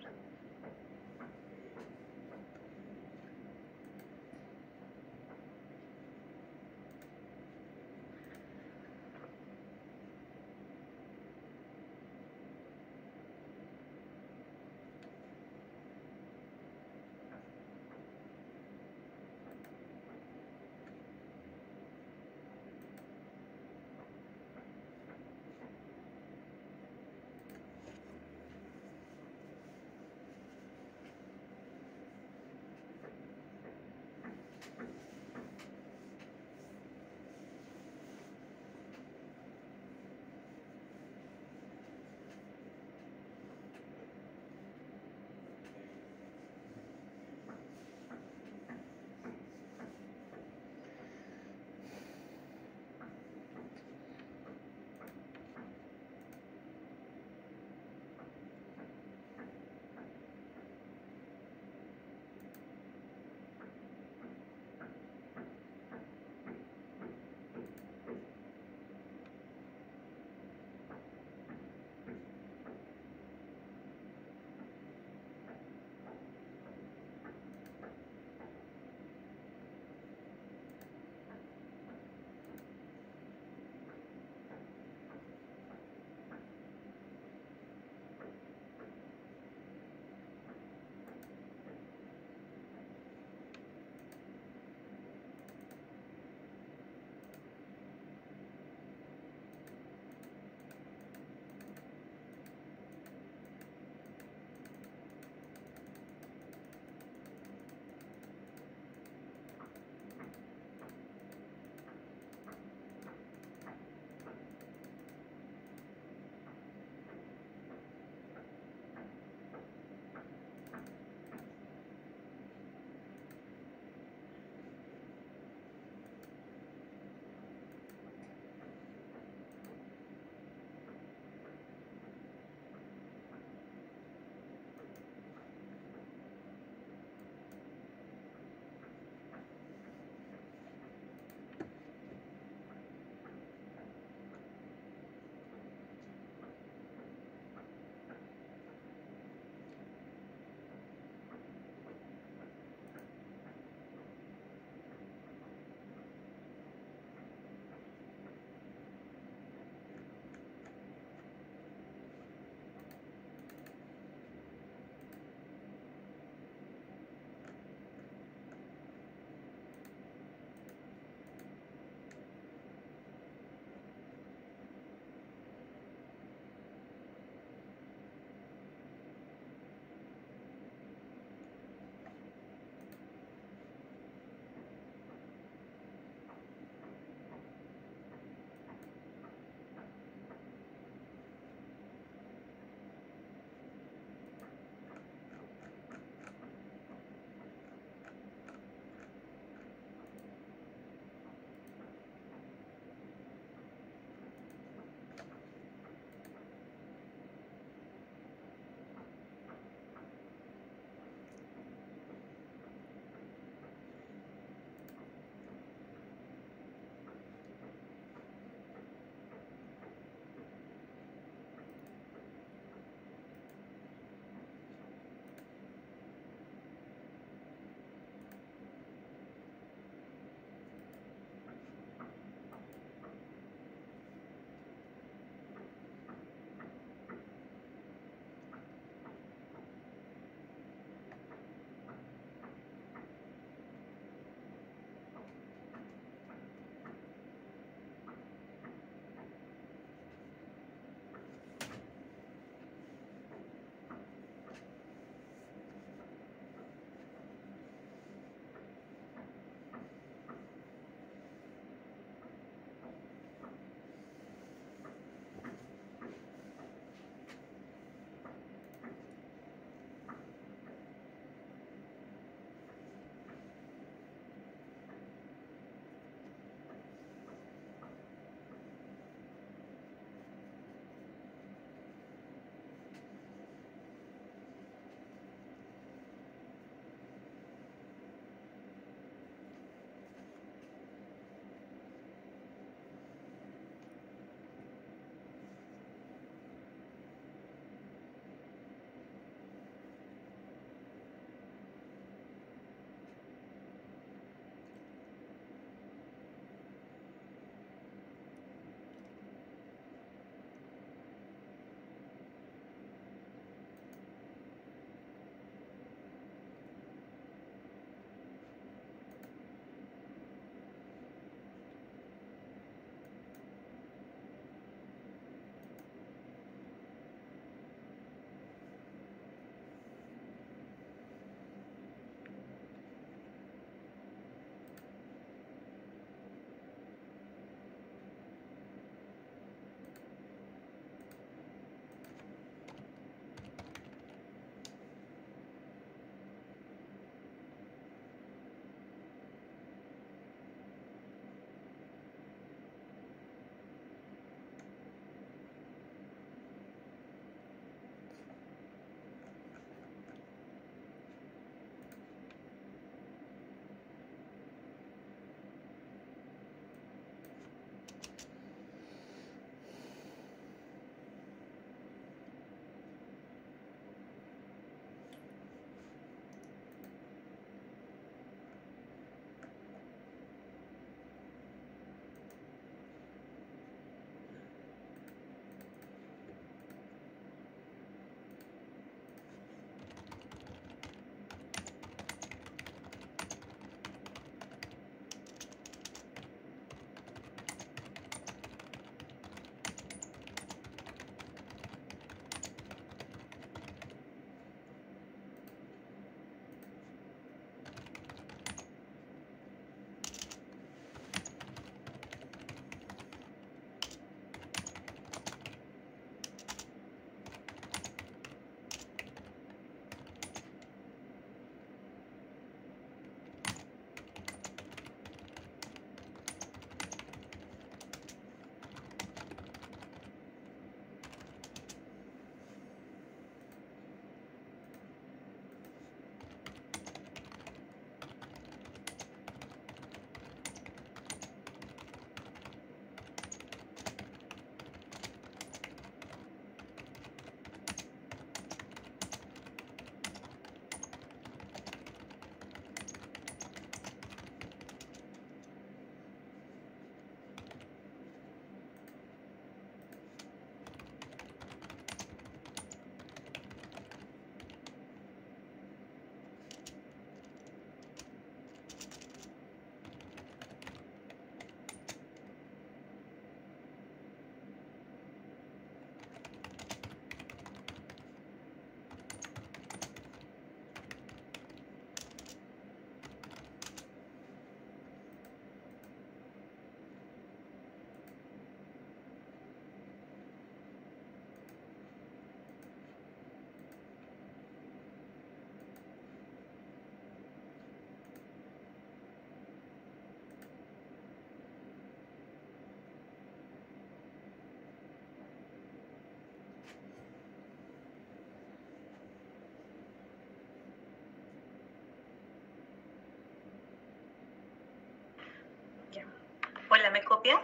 Escuchan?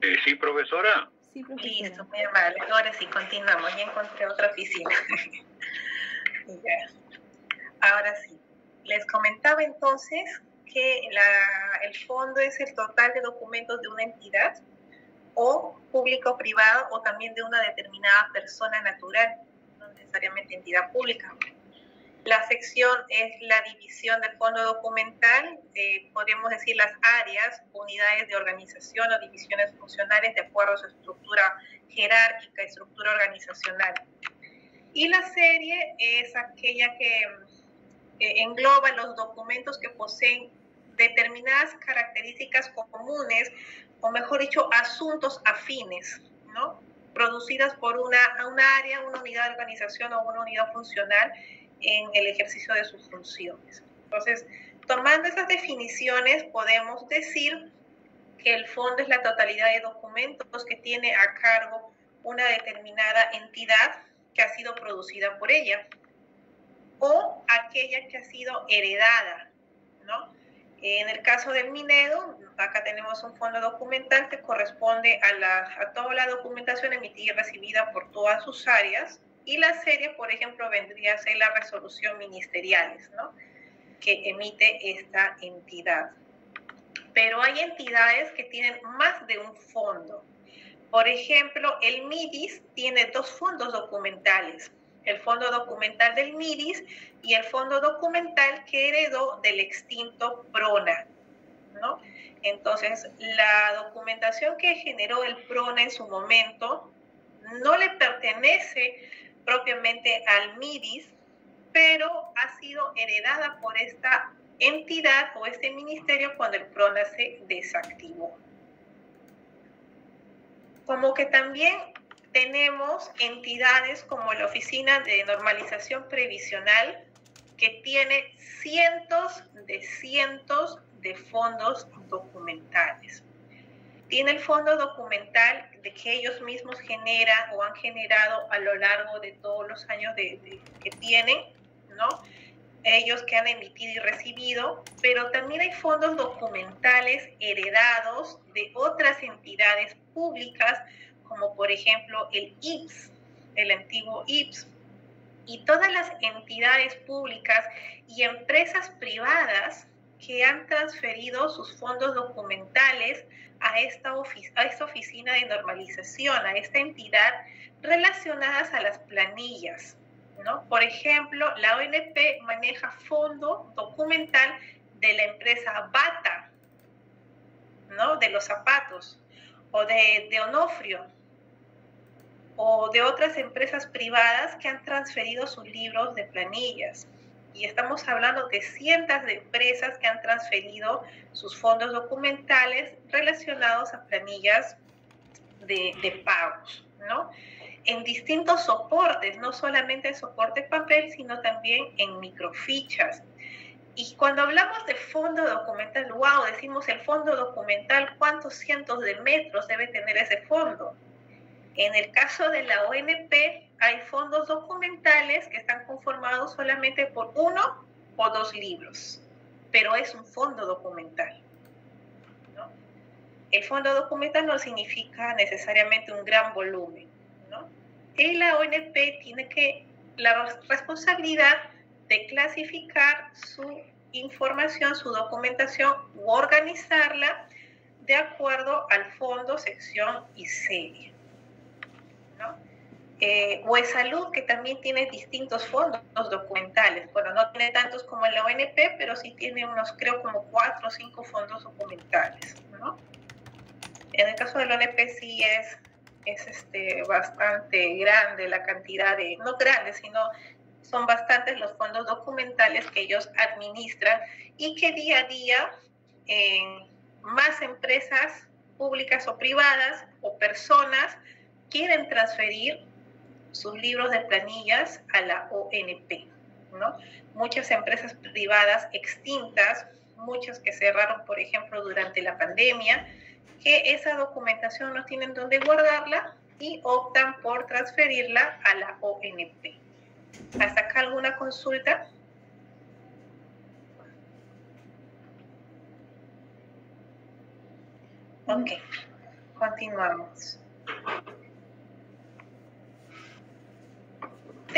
Eh, sí, profesora. Sí, profesora. Listo, muy amable. Ahora sí, continuamos. Ya encontré otra oficina. Ahora sí. Les comentaba entonces que el fondo es el total de documentos de una entidad o público o privado o también de una determinada persona natural, no necesariamente entidad pública. La sección es la división del fondo documental, eh, podemos decir las áreas, unidades de organización o divisiones funcionales de acuerdo a su estructura jerárquica estructura organizacional. Y la serie es aquella que engloba los documentos que poseen determinadas características comunes, o mejor dicho, asuntos afines, ¿no? producidas por una, una área, una unidad de organización o una unidad funcional en el ejercicio de sus funciones. Entonces, tomando esas definiciones, podemos decir que el fondo es la totalidad de documentos que tiene a cargo una determinada entidad que ha sido producida por ella o aquella que ha sido heredada, ¿no? En el caso del Minedo, acá tenemos un fondo documental que corresponde a, la, a toda la documentación emitida y recibida por todas sus áreas, y la serie, por ejemplo, vendría a ser la resolución ministeriales, ¿no? que emite esta entidad. Pero hay entidades que tienen más de un fondo. Por ejemplo, el MIDIS tiene dos fondos documentales el fondo documental del MIRIS y el fondo documental que heredó del extinto PRONA. ¿no? Entonces, la documentación que generó el PRONA en su momento no le pertenece propiamente al MIRIS, pero ha sido heredada por esta entidad o este ministerio cuando el PRONA se desactivó. Como que también tenemos entidades como la Oficina de Normalización Previsional, que tiene cientos de cientos de fondos documentales. Tiene el fondo documental de que ellos mismos generan o han generado a lo largo de todos los años de, que tienen, ¿no? Ellos que han emitido y recibido, pero también hay fondos documentales heredados de otras entidades públicas como por ejemplo el IPS, el antiguo IPS, y todas las entidades públicas y empresas privadas que han transferido sus fondos documentales a esta, a esta oficina de normalización, a esta entidad relacionadas a las planillas. ¿no? Por ejemplo, la ONP maneja fondo documental de la empresa Bata, ¿no? de los zapatos, o de, de Onofrio, o de otras empresas privadas que han transferido sus libros de planillas. Y estamos hablando de cientos de empresas que han transferido sus fondos documentales relacionados a planillas de, de pagos, ¿no? En distintos soportes, no solamente en soporte papel, sino también en microfichas. Y cuando hablamos de fondo documental, wow, decimos el fondo documental, ¿cuántos cientos de metros debe tener ese fondo? En el caso de la ONP, hay fondos documentales que están conformados solamente por uno o dos libros, pero es un fondo documental. El fondo documental no significa necesariamente un gran volumen. Y la ONP tiene que la responsabilidad de clasificar su información, su documentación u organizarla de acuerdo al fondo, sección y serie. Eh, o Salud, que también tiene distintos fondos documentales. Bueno, no tiene tantos como la ONP, pero sí tiene unos, creo, como cuatro o cinco fondos documentales. En el caso de la ONP sí es, es este, bastante grande la cantidad de, no grande, sino son bastantes los fondos documentales que ellos administran y que día a día más empresas públicas o privadas o personas quieren transferir sus libros de planillas a la ONP. ¿no? Muchas empresas privadas extintas, muchas que cerraron, por ejemplo, durante la pandemia, que esa documentación no tienen dónde guardarla y optan por transferirla a la ONP. ¿Hasta acá alguna consulta? Ok, continuamos.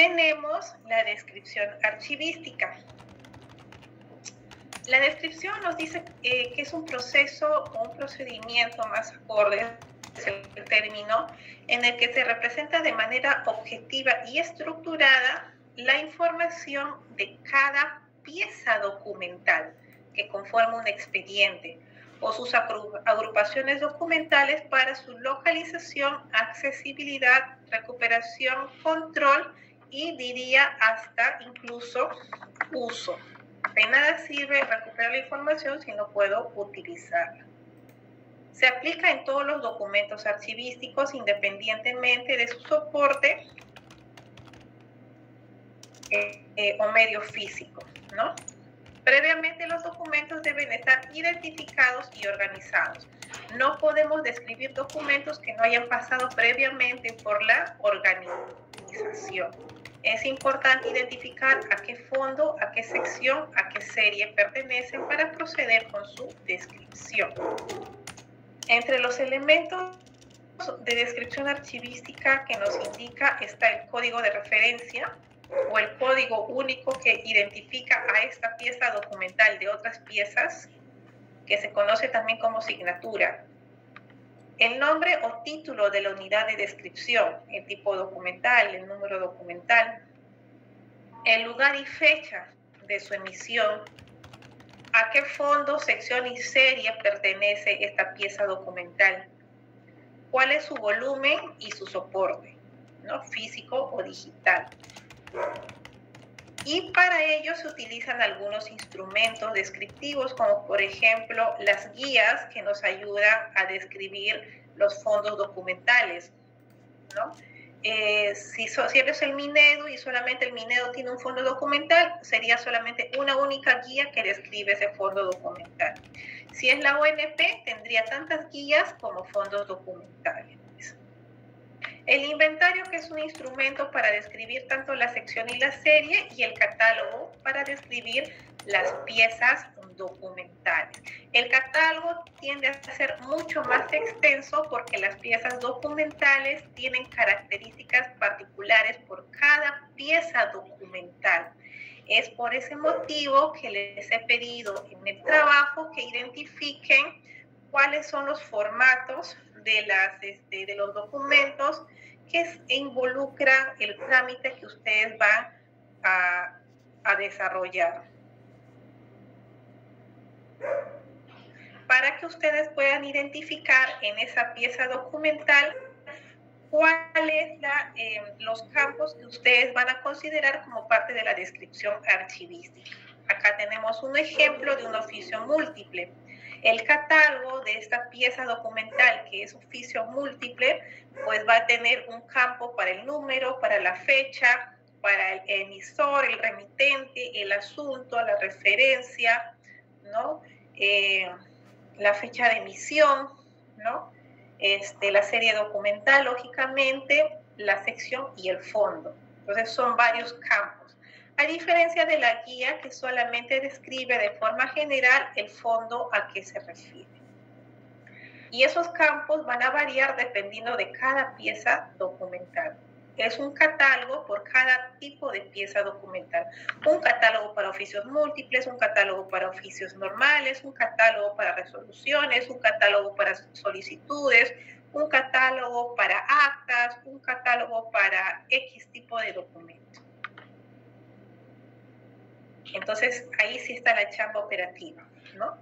Tenemos la descripción archivística. La descripción nos dice eh, que es un proceso o un procedimiento más acorde, es el término, en el que se representa de manera objetiva y estructurada la información de cada pieza documental que conforma un expediente o sus agrupaciones documentales para su localización, accesibilidad, recuperación, control y diría hasta incluso uso. De nada sirve recuperar la información si no puedo utilizarla. Se aplica en todos los documentos archivísticos independientemente de su soporte eh, eh, o medio físico, ¿no? Previamente los documentos deben estar identificados y organizados. No podemos describir documentos que no hayan pasado previamente por la organización es importante identificar a qué fondo, a qué sección, a qué serie pertenecen para proceder con su descripción. Entre los elementos de descripción archivística que nos indica está el código de referencia o el código único que identifica a esta pieza documental de otras piezas, que se conoce también como signatura. El nombre o título de la unidad de descripción, el tipo documental, el número documental, el lugar y fecha de su emisión, a qué fondo, sección y serie pertenece esta pieza documental, cuál es su volumen y su soporte, ¿no? físico o digital. Y para ello se utilizan algunos instrumentos descriptivos, como por ejemplo las guías que nos ayudan a describir los fondos documentales. Eh, si, si eres el Minedo y solamente el Minedo tiene un fondo documental, sería solamente una única guía que describe ese fondo documental. Si es la ONP, tendría tantas guías como fondos documentales. El inventario, que es un instrumento para describir tanto la sección y la serie, y el catálogo para describir las piezas documentales. El catálogo tiende a ser mucho más extenso porque las piezas documentales tienen características particulares por cada pieza documental. Es por ese motivo que les he pedido en el trabajo que identifiquen cuáles son los formatos de, las, este, los documentos que involucran el trámite que ustedes van a, desarrollar. Para que ustedes puedan identificar en esa pieza documental cuáles son eh, los campos que ustedes van a considerar como parte de la descripción archivística. Acá tenemos un ejemplo de un oficio múltiple. El catálogo de esta pieza documental, que es oficio múltiple, pues va a tener un campo para el número, para la fecha, para el emisor, el remitente, el asunto, la referencia, ¿no? Eh, la fecha de emisión, ¿no? Este, la serie documental, lógicamente, la sección y el fondo. Entonces son varios campos. A diferencia de la guía que solamente describe de forma general el fondo a que se refiere. Y esos campos van a variar dependiendo de cada pieza documental es un catálogo por cada tipo de pieza documental. Un catálogo para oficios múltiples, un catálogo para oficios normales, un catálogo para resoluciones, un catálogo para solicitudes, un catálogo para actas, un catálogo para X tipo de documento. Entonces, ahí sí está la chamba operativa, ¿no?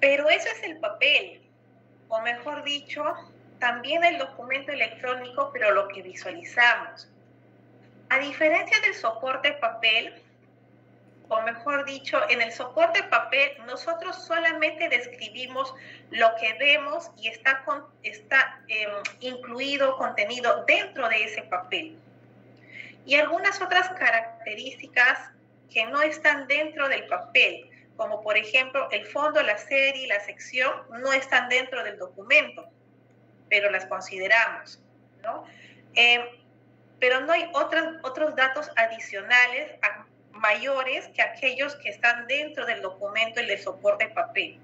Pero eso es el papel, o mejor dicho, también el documento electrónico, pero lo que visualizamos. A diferencia del soporte papel, o mejor dicho, en el soporte papel nosotros solamente describimos lo que vemos y está, em, incluido, contenido dentro de ese papel. Y algunas otras características que no están dentro del papel, como por ejemplo el fondo, la serie, la sección, no están dentro del documento pero las consideramos, ¿no? Eh, pero no hay otros, datos adicionales mayores que aquellos que están dentro del documento y de soporte papel.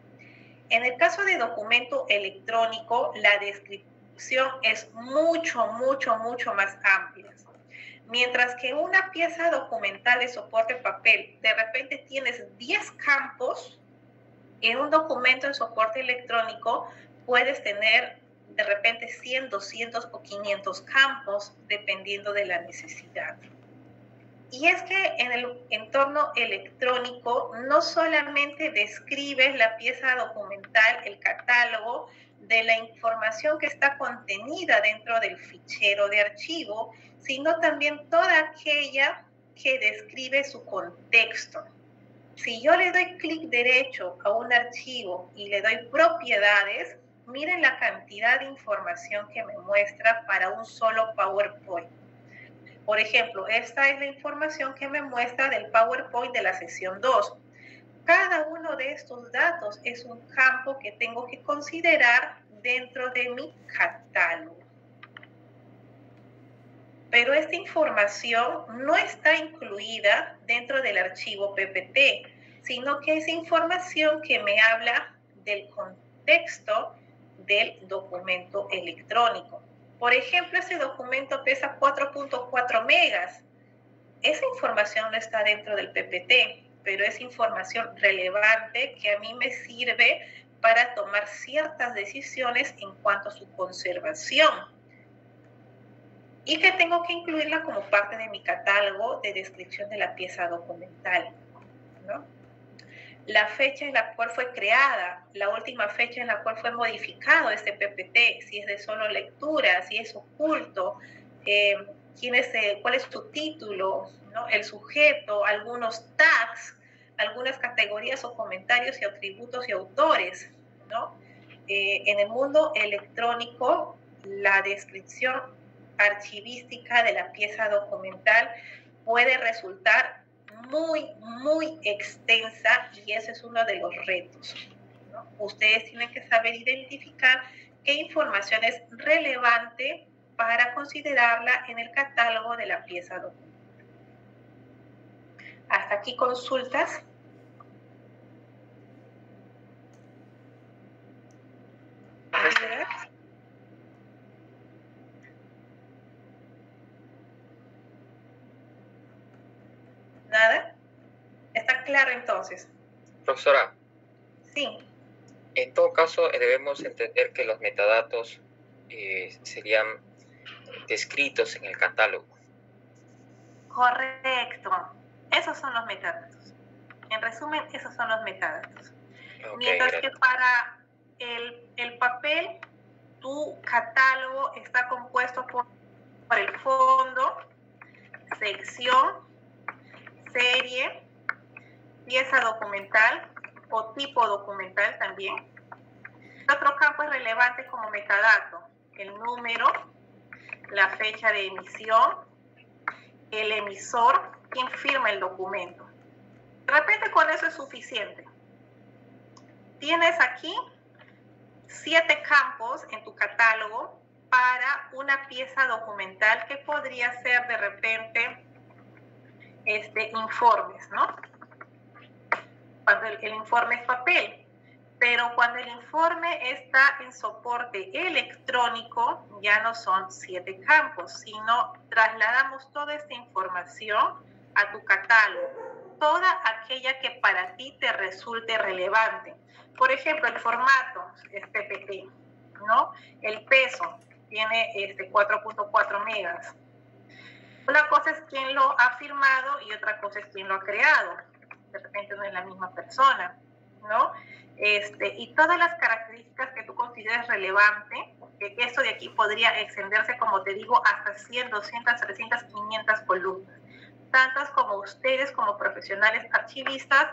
En el caso de documento electrónico, la descripción es mucho, mucho, mucho más amplia. Mientras que una pieza documental de soporte papel, de repente tienes 10 campos, en un documento de soporte electrónico puedes tener de repente 100, 200 o 500 campos, dependiendo de la necesidad. Y es que en el entorno electrónico no solamente describes la pieza documental, el catálogo de la información que está contenida dentro del fichero de archivo, sino también toda aquella que describe su contexto. Si yo le doy clic derecho a un archivo y le doy propiedades, miren la cantidad de información que me muestra para un solo PowerPoint. Por ejemplo, esta es la información que me muestra del PowerPoint de la sesión 2. Cada uno de estos datos es un campo que tengo que considerar dentro de mi catálogo. Pero esta información no está incluida dentro del archivo PPT, sino que es información que me habla del contexto del documento electrónico. Por ejemplo, ese documento pesa 4.4 megas. Esa información no está dentro del PPT, pero es información relevante que a mí me sirve para tomar ciertas decisiones en cuanto a su conservación. Y que tengo que incluirla como parte de mi catálogo de descripción de la pieza documental. La fecha en la cual fue creada, la última fecha en la cual fue modificado este PPT, si es de solo lectura, si es oculto, eh, quién es, cuál es su título, el sujeto, algunos tags, algunas categorías o comentarios y atributos y autores. ¿no? Eh, en el mundo electrónico, la descripción archivística de la pieza documental puede resultar muy, muy extensa y ese es uno de los retos. Ustedes tienen que saber identificar qué información es relevante para considerarla en el catálogo de la pieza documental. Hasta aquí consultas. ¿Nada? ¿Está claro entonces? Profesora. Sí. En todo caso, eh, debemos entender que los metadatos eh, serían descritos en el catálogo. Correcto. Esos son los metadatos. En resumen, esos son los metadatos. Mientras que para el, el, papel, tu catálogo está compuesto por, por el fondo, sección, serie, pieza documental o tipo documental también. Otro campo es relevante como metadato, el número, la fecha de emisión, el emisor, quien firma el documento. De repente con eso es suficiente. Tienes aquí siete campos en tu catálogo para una pieza documental que podría ser de repente este, informes, ¿no? Cuando el, informe es papel, pero cuando el informe está en soporte electrónico, ya no son siete campos, sino trasladamos toda esta información a tu catálogo, toda aquella que para ti te resulte relevante. Por ejemplo, el formato es PPT, ¿no? El peso tiene este 4.4 megas. Una cosa es quién lo ha firmado y otra cosa es quién lo ha creado. De repente no es la misma persona, ¿no? Este, y todas las características que tú consideres relevante, que esto de aquí podría extenderse, como te digo, hasta 100, 200, 300, 500 columnas. Tantas como ustedes, como profesionales archivistas,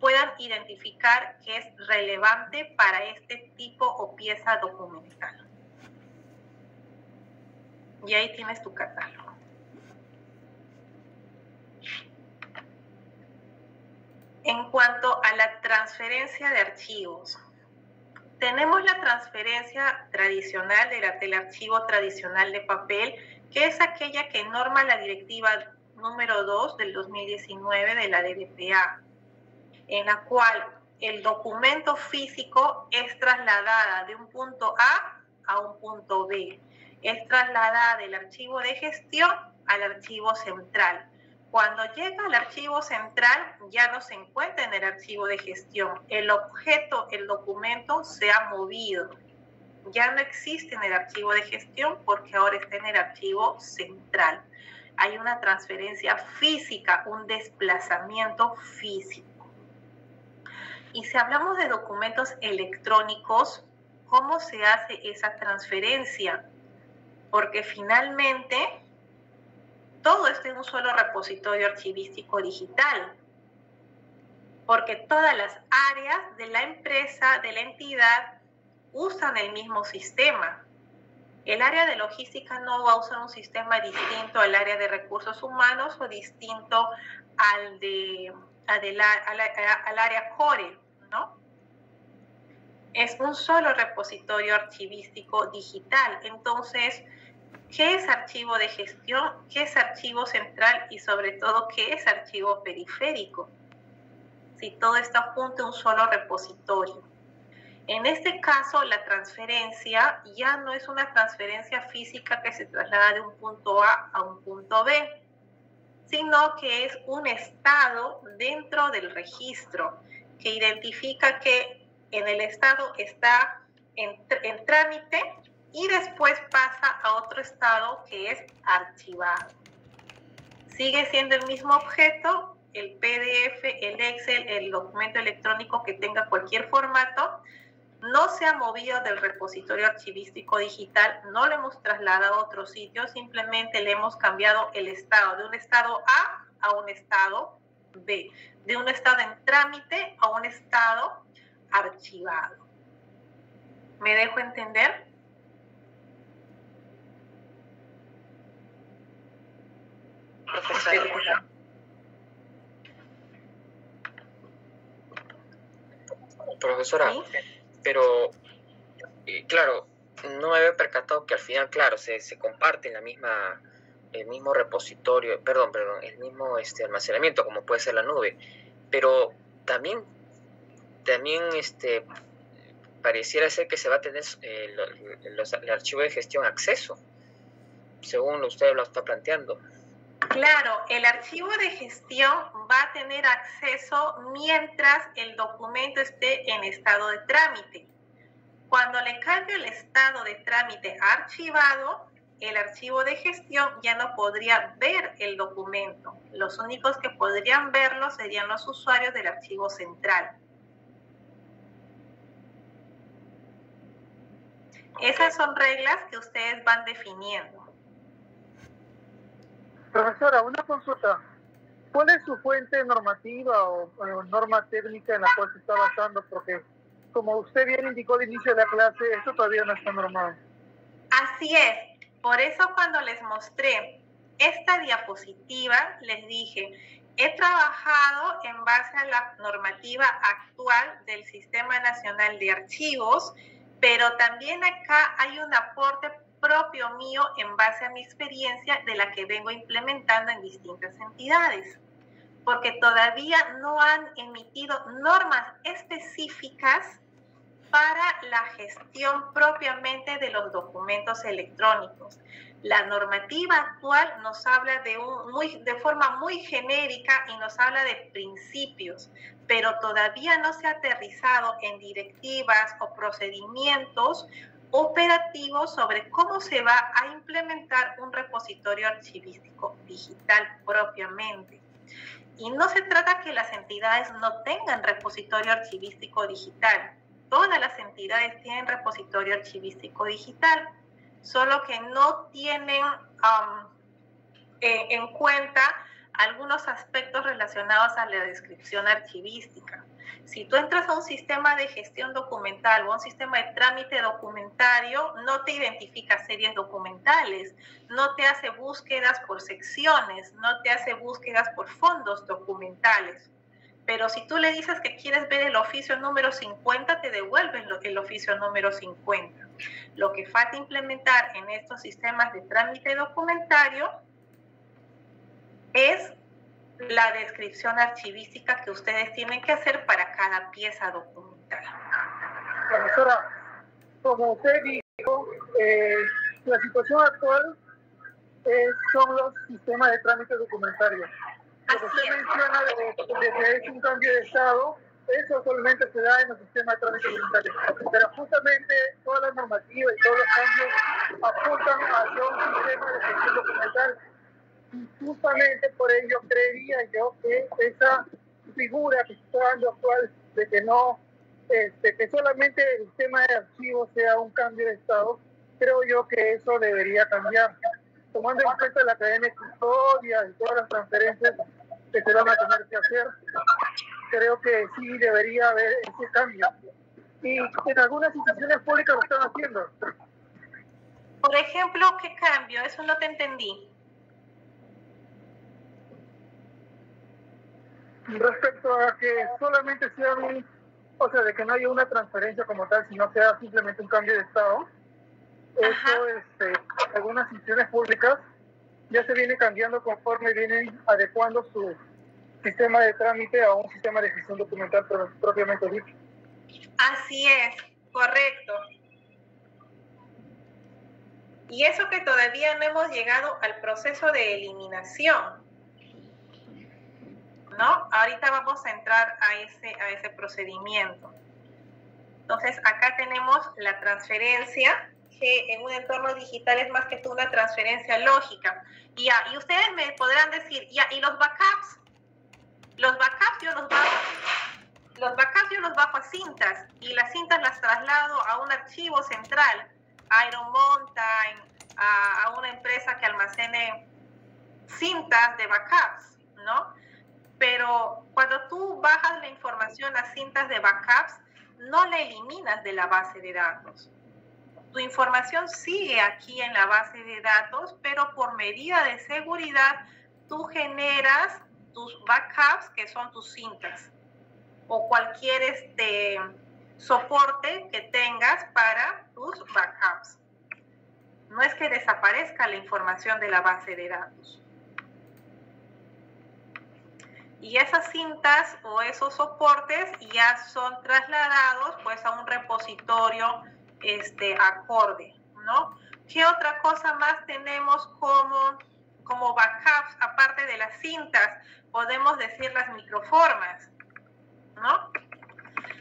puedan identificar que es relevante para este tipo o pieza documental. Y ahí tienes tu catálogo. En cuanto a la transferencia de archivos, tenemos la transferencia tradicional del archivo tradicional de papel, que es aquella que norma la directiva número 2 del 2019 de la DDPA, en la cual el documento físico es trasladada de un punto A a un punto B. Es trasladada del archivo de gestión al archivo central. Cuando llega al archivo central ya no se encuentra en el archivo de gestión. El objeto, el documento se ha movido. Ya no existe en el archivo de gestión porque ahora está en el archivo central. Hay una transferencia física, un desplazamiento físico. Y si hablamos de documentos electrónicos, ¿cómo se hace esa transferencia? Porque finalmente todo está en un solo repositorio archivístico digital. Porque todas las áreas de la empresa, de la entidad, usan el mismo sistema. El área de logística no va a usar un sistema distinto al área de recursos humanos o distinto al de al, área core, ¿no? Es un solo repositorio archivístico digital. Entonces, ¿qué es archivo de gestión? ¿Qué es archivo central? Y sobre todo, ¿qué es archivo periférico? Si todo está junto en un solo repositorio. En este caso, la transferencia ya no es una transferencia física que se traslada de un punto A a un punto B, sino que es un estado dentro del registro que identifica que en el estado está en, trámite y después pasa a otro estado que es archivado. Sigue siendo el mismo objeto, el PDF, el Excel, el documento electrónico que tenga cualquier formato, no se ha movido del repositorio archivístico digital, no lo hemos trasladado a otro sitio, simplemente le hemos cambiado el estado de un estado A a un estado B, de un estado en trámite a un estado archivado. ¿Me dejo entender? Profesora. Profesora, pero claro, no me había percatado que al final, claro, se, se comparte la misma, el mismo repositorio, perdón, perdón, el mismo este, almacenamiento, como puede ser la nube, pero también, también este, pareciera ser que se va a tener eh, el archivo de gestión acceso, según usted lo está planteando. Claro, el archivo de gestión va a tener acceso mientras el documento esté en estado de trámite. Cuando le cambie el estado de trámite archivado, el archivo de gestión ya no podría ver el documento. Los únicos que podrían verlo serían los usuarios del archivo central. Esas son reglas que ustedes van definiendo. Profesora, una consulta. ¿Cuál es su fuente normativa o, norma técnica en la cual se está basando? Porque, como usted bien indicó al inicio de la clase, eso todavía no está normado. Así es. Por eso cuando les mostré esta diapositiva, les dije, he trabajado en base a la normativa actual del Sistema Nacional de Archivos, pero también acá hay un aporte propio mío en base a mi experiencia de la que vengo implementando en distintas entidades, porque todavía no han emitido normas específicas para la gestión propiamente de los documentos electrónicos. La normativa actual nos habla de, un, muy, de forma muy genérica y nos habla de principios, pero todavía no se ha aterrizado en directivas o procedimientos operativo sobre cómo se va a implementar un repositorio archivístico digital propiamente. Y no se trata que las entidades no tengan repositorio archivístico digital. Todas las entidades tienen repositorio archivístico digital, solo que no tienen um, en cuenta algunos aspectos relacionados a la descripción archivística. Si tú entras a un sistema de gestión documental o a un sistema de trámite documentario, no te identifica series documentales, no te hace búsquedas por secciones, no te hace búsquedas por fondos documentales. Pero si tú le dices que quieres ver el oficio número 50, te devuelven el oficio número 50. Lo que falta implementar en estos sistemas de trámite documentario es la descripción archivística que ustedes tienen que hacer para cada pieza documental. Profesora, como usted dijo, eh, la situación actual son los sistemas de trámite documentario. Lo que usted menciona de, que es un cambio de estado, eso solamente se da en los sistemas de trámite documentario. Pero justamente toda la normativa y todos los cambios apuntan hacia un sistema de gestión documental. Y justamente por ello creería yo que esa figura que está dando actual de que no, este, que solamente el sistema de archivos sea un cambio de estado, creo yo que eso debería cambiar tomando en cuenta la cadena de y todas las transferencias que se van a tener que hacer, creo que sí debería haber ese cambio. Y en algunas instituciones públicas lo están haciendo. Por ejemplo, ¿qué cambio? Eso no te entendí. Respecto a que solamente sea un, o sea, de que no haya una transferencia como tal, sino sea simplemente un cambio de estado eso, este, algunas instituciones públicas ya se viene cambiando conforme vienen adecuando su sistema de trámite a un sistema de gestión documental propiamente dicho. Así es, correcto. Y eso que todavía no hemos llegado al proceso de eliminación. ¿No? Ahorita vamos a entrar a ese, a ese procedimiento. Entonces, acá tenemos la transferencia que en un entorno digital es más que todo una transferencia lógica. Y, y ustedes me podrán decir, ¿y los backups? Los backups yo los bajo, los backups yo los bajo a cintas y las cintas las traslado a un archivo central, a Iron Mountain, a una empresa que almacene cintas de backups, ¿no? Pero cuando tú bajas la información a cintas de backups, no la eliminas de la base de datos tu información sigue aquí en la base de datos, pero por medida de seguridad tú generas tus backups, que son tus cintas, o cualquier este, soporte que tengas para tus backups. No es que desaparezca la información de la base de datos. Y esas cintas o esos soportes ya son trasladados pues a un repositorio este, acorde, ¿no? ¿Qué otra cosa más tenemos como, como backups, aparte de las cintas? Podemos decir las microformas, ¿no?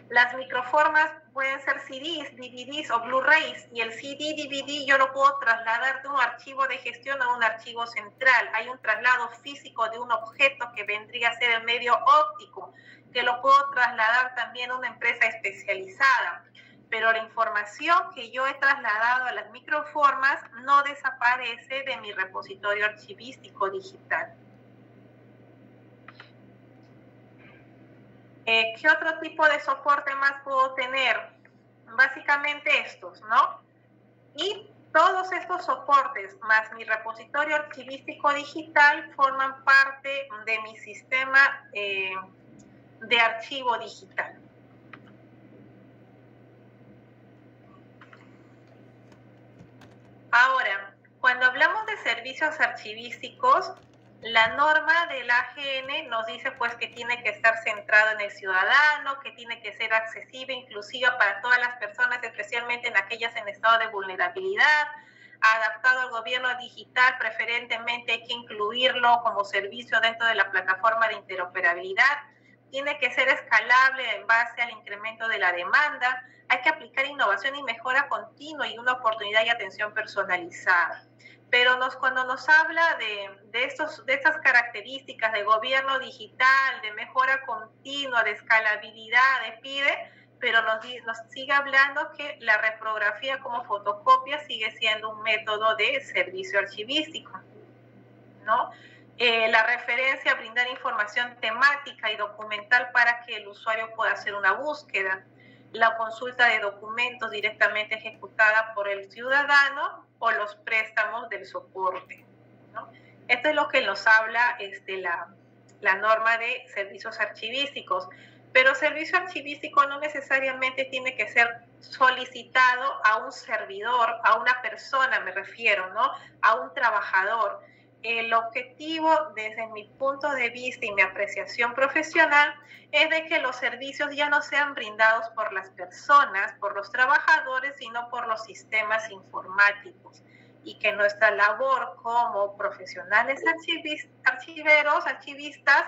Las microformas pueden ser CDs, DVDs o Blu-rays y el CD, DVD yo lo puedo trasladar de un archivo de gestión a un archivo central. Hay un traslado físico de un objeto que vendría a ser el medio óptico, que lo puedo trasladar también a una empresa especializada pero la información que yo he trasladado a las microformas no desaparece de mi repositorio archivístico digital. Eh, ¿Qué otro tipo de soporte más puedo tener? Básicamente estos, ¿no? Y todos estos soportes más mi repositorio archivístico digital forman parte de mi sistema eh, de archivo digital. Ahora, cuando hablamos de servicios archivísticos, la norma del AGN nos dice pues que tiene que estar centrado en el ciudadano, que tiene que ser accesible, inclusiva para todas las personas, especialmente en aquellas en estado de vulnerabilidad, adaptado al gobierno digital, preferentemente hay que incluirlo como servicio dentro de la plataforma de interoperabilidad, tiene que ser escalable en base al incremento de la demanda, hay que aplicar innovación y mejora continua y una oportunidad y atención personalizada. Pero nos, cuando nos habla de, de, estos, de estas características de gobierno digital, de mejora continua, de escalabilidad, de PIDE, pero nos, nos sigue hablando que la reprografía como fotocopia sigue siendo un método de servicio archivístico, ¿no? Eh, la referencia, brindar información temática y documental para que el usuario pueda hacer una búsqueda, la consulta de documentos directamente ejecutada por el ciudadano o los préstamos del soporte. Esto es lo que nos habla este, la, la norma de servicios archivísticos. Pero servicio archivístico no necesariamente tiene que ser solicitado a un servidor, a una persona me refiero, ¿no? A un trabajador. El objetivo desde mi punto de vista y mi apreciación profesional es de que los servicios ya no sean brindados por las personas, por los trabajadores, sino por los sistemas informáticos y que nuestra labor como profesionales archiveros, archivistas,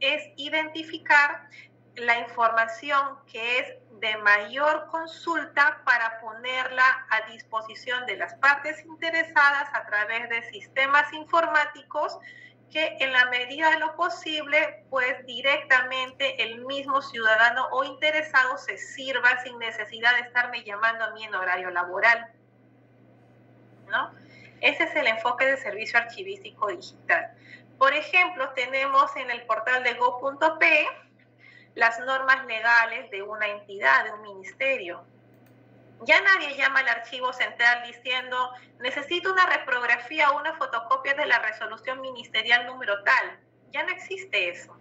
es identificar la información que es de mayor consulta para ponerla a disposición de las partes interesadas a través de sistemas informáticos que en la medida de lo posible, pues directamente el mismo ciudadano o interesado se sirva sin necesidad de estarme llamando a mí en horario laboral. ¿No? Ese es el enfoque de servicio archivístico digital. Por ejemplo, tenemos en el portal de go.p las normas legales de una entidad, de un ministerio. Ya nadie llama al archivo central diciendo, necesito una reprografía o una fotocopia de la resolución ministerial número tal. Ya no existe eso.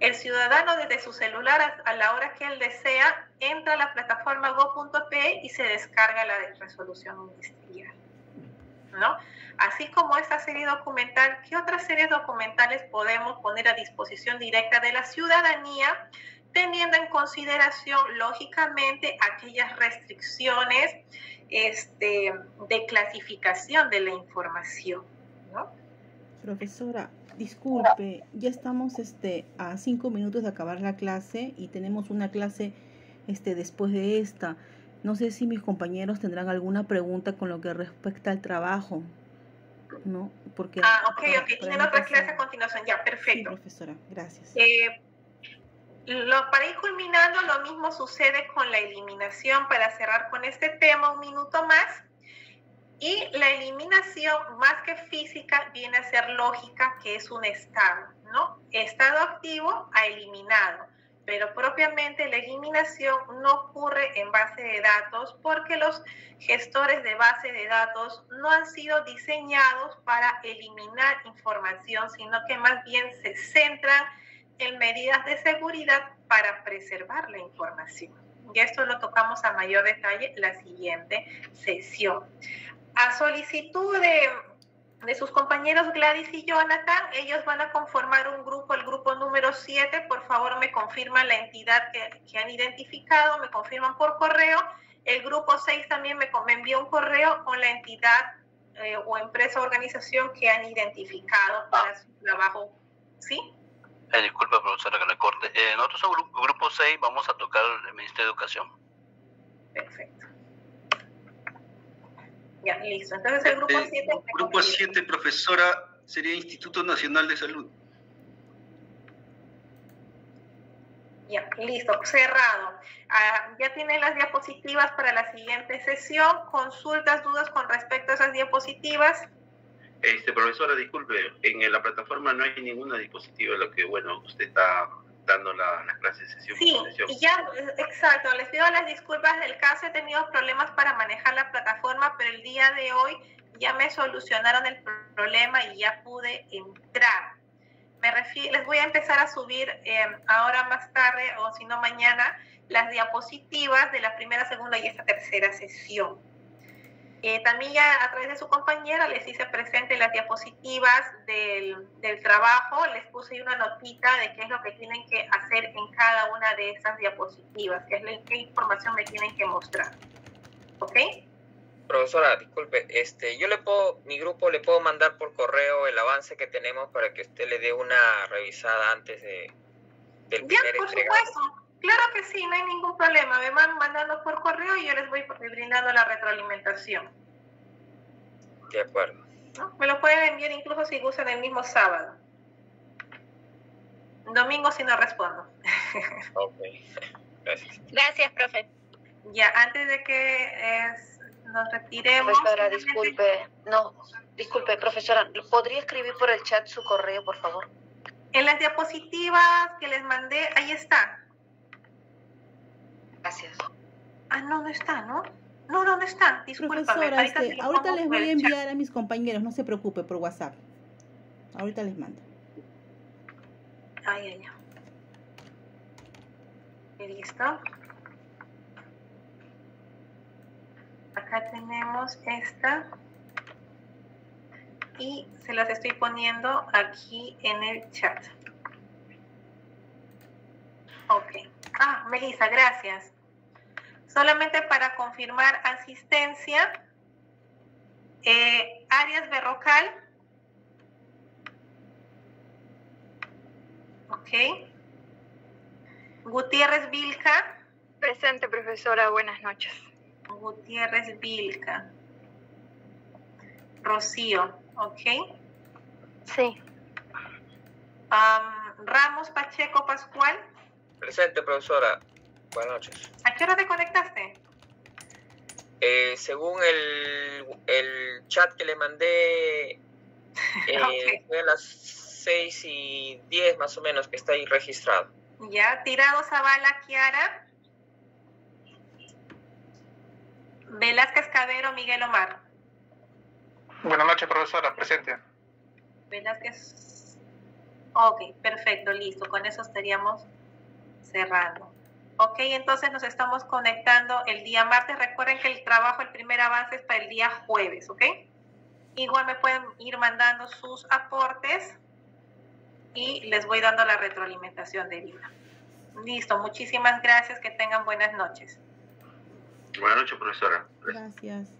El ciudadano desde su celular a la hora que él desea entra a la plataforma go.p y se descarga la resolución ministerial. ¿No? Así como esta serie documental, ¿qué otras series documentales podemos poner a disposición directa de la ciudadanía, teniendo en consideración, lógicamente, aquellas restricciones este, de clasificación de la información? Profesora, disculpe, ya estamos este, a cinco minutos de acabar la clase y tenemos una clase este, después de esta. No sé si mis compañeros tendrán alguna pregunta con lo que respecta al trabajo. ¿No? Porque ah, ok, ok, tienen otra clase a continuación, ya, perfecto. Sí, profesora, gracias. Eh, lo, para ir culminando, lo mismo sucede con la eliminación, para cerrar con este tema un minuto más. Y la eliminación, más que física, viene a ser lógica, que es un estado, ¿no? Estado activo a eliminado pero propiamente la eliminación no ocurre en base de datos porque los gestores de base de datos no han sido diseñados para eliminar información, sino que más bien se centran en medidas de seguridad para preservar la información. Y esto lo tocamos a mayor detalle en la siguiente sesión. A solicitud de de sus compañeros Gladys y Jonathan. Ellos van a conformar un grupo, el grupo número 7. Por favor, me confirman la entidad que, han identificado, me confirman por correo. El grupo 6 también me, envió un correo con la entidad eh, o empresa o organización que han identificado para su trabajo. ¿Sí? Eh, disculpe, profesora, que le corte. Eh, nosotros, grupo, grupo 6, vamos a tocar el Ministerio de Educación. Perfecto. Ya, listo. Entonces el grupo 7... Eh, grupo 7, profesora, sería Instituto Nacional de Salud. Ya, listo, cerrado. Ah, ya tienen las diapositivas para la siguiente sesión. Consultas, dudas con respecto a esas diapositivas. Este, profesora, disculpe, en la plataforma no hay ninguna diapositiva, lo que, bueno, usted está dando la, las clases de sesión. Sí, y ya, exacto, les pido las disculpas del caso, he tenido problemas para manejar la plataforma, pero el día de hoy ya me solucionaron el problema y ya pude entrar. Me les voy a empezar a subir eh, ahora más tarde o si no mañana las diapositivas de la primera, segunda y esta tercera sesión. Eh, también ya a través de su compañera les hice presente las diapositivas del, del, trabajo, les puse una notita de qué es lo que tienen que hacer en cada una de esas diapositivas, qué, es qué información me tienen que mostrar. ¿Ok? Profesora, disculpe, este, yo le puedo, mi grupo le puedo mandar por correo el avance que tenemos para que usted le dé una revisada antes de, del ya, por supuesto. Claro que sí, no hay ningún problema. Me van mandando por correo y yo les voy brindando la retroalimentación. De acuerdo. Me lo pueden enviar incluso si gustan el mismo sábado. Domingo si no respondo. ok. Gracias. Gracias, profe. Ya, antes de que nos retiremos. Profesora, disculpe. No, disculpe, profesora. ¿Podría escribir por el chat su correo, por favor? En las diapositivas que les mandé, ahí está. Gracias. Ah, no, no está, ¿no? No, no, no está. Disculpa. Profesora, este, ahorita les voy a enviar a mis compañeros, no se preocupe, por WhatsApp. Ahorita les mando. Ay, ay, ay. Listo. Acá tenemos esta. y se las estoy poniendo aquí en el chat. Ok. Ah, Melissa, gracias. Solamente para confirmar asistencia, eh, Arias Berrocal. Ok. Gutiérrez Vilca. Presente, profesora. Buenas noches. Gutiérrez Vilca. Rocío, ¿ok? Sí. Ramos Pacheco Pascual. Presente, profesora. Buenas noches. ¿A qué hora te conectaste? Eh, según el, el, chat que le mandé, eh, fue a las 6 y 10 más o menos que está ahí registrado. Ya, tirado Zavala, Kiara. Velázquez Cabero, Miguel Omar. Buenas noches, profesora, presente. Velázquez. Ok, perfecto, listo. Con eso estaríamos cerrando. Ok, entonces nos estamos conectando el día martes. Recuerden que el trabajo, el primer avance es para el día jueves, ¿ok? Igual me pueden ir mandando sus aportes y les voy dando la retroalimentación de vida. Listo, muchísimas gracias, que tengan buenas noches. Buenas noches, profesora. Gracias.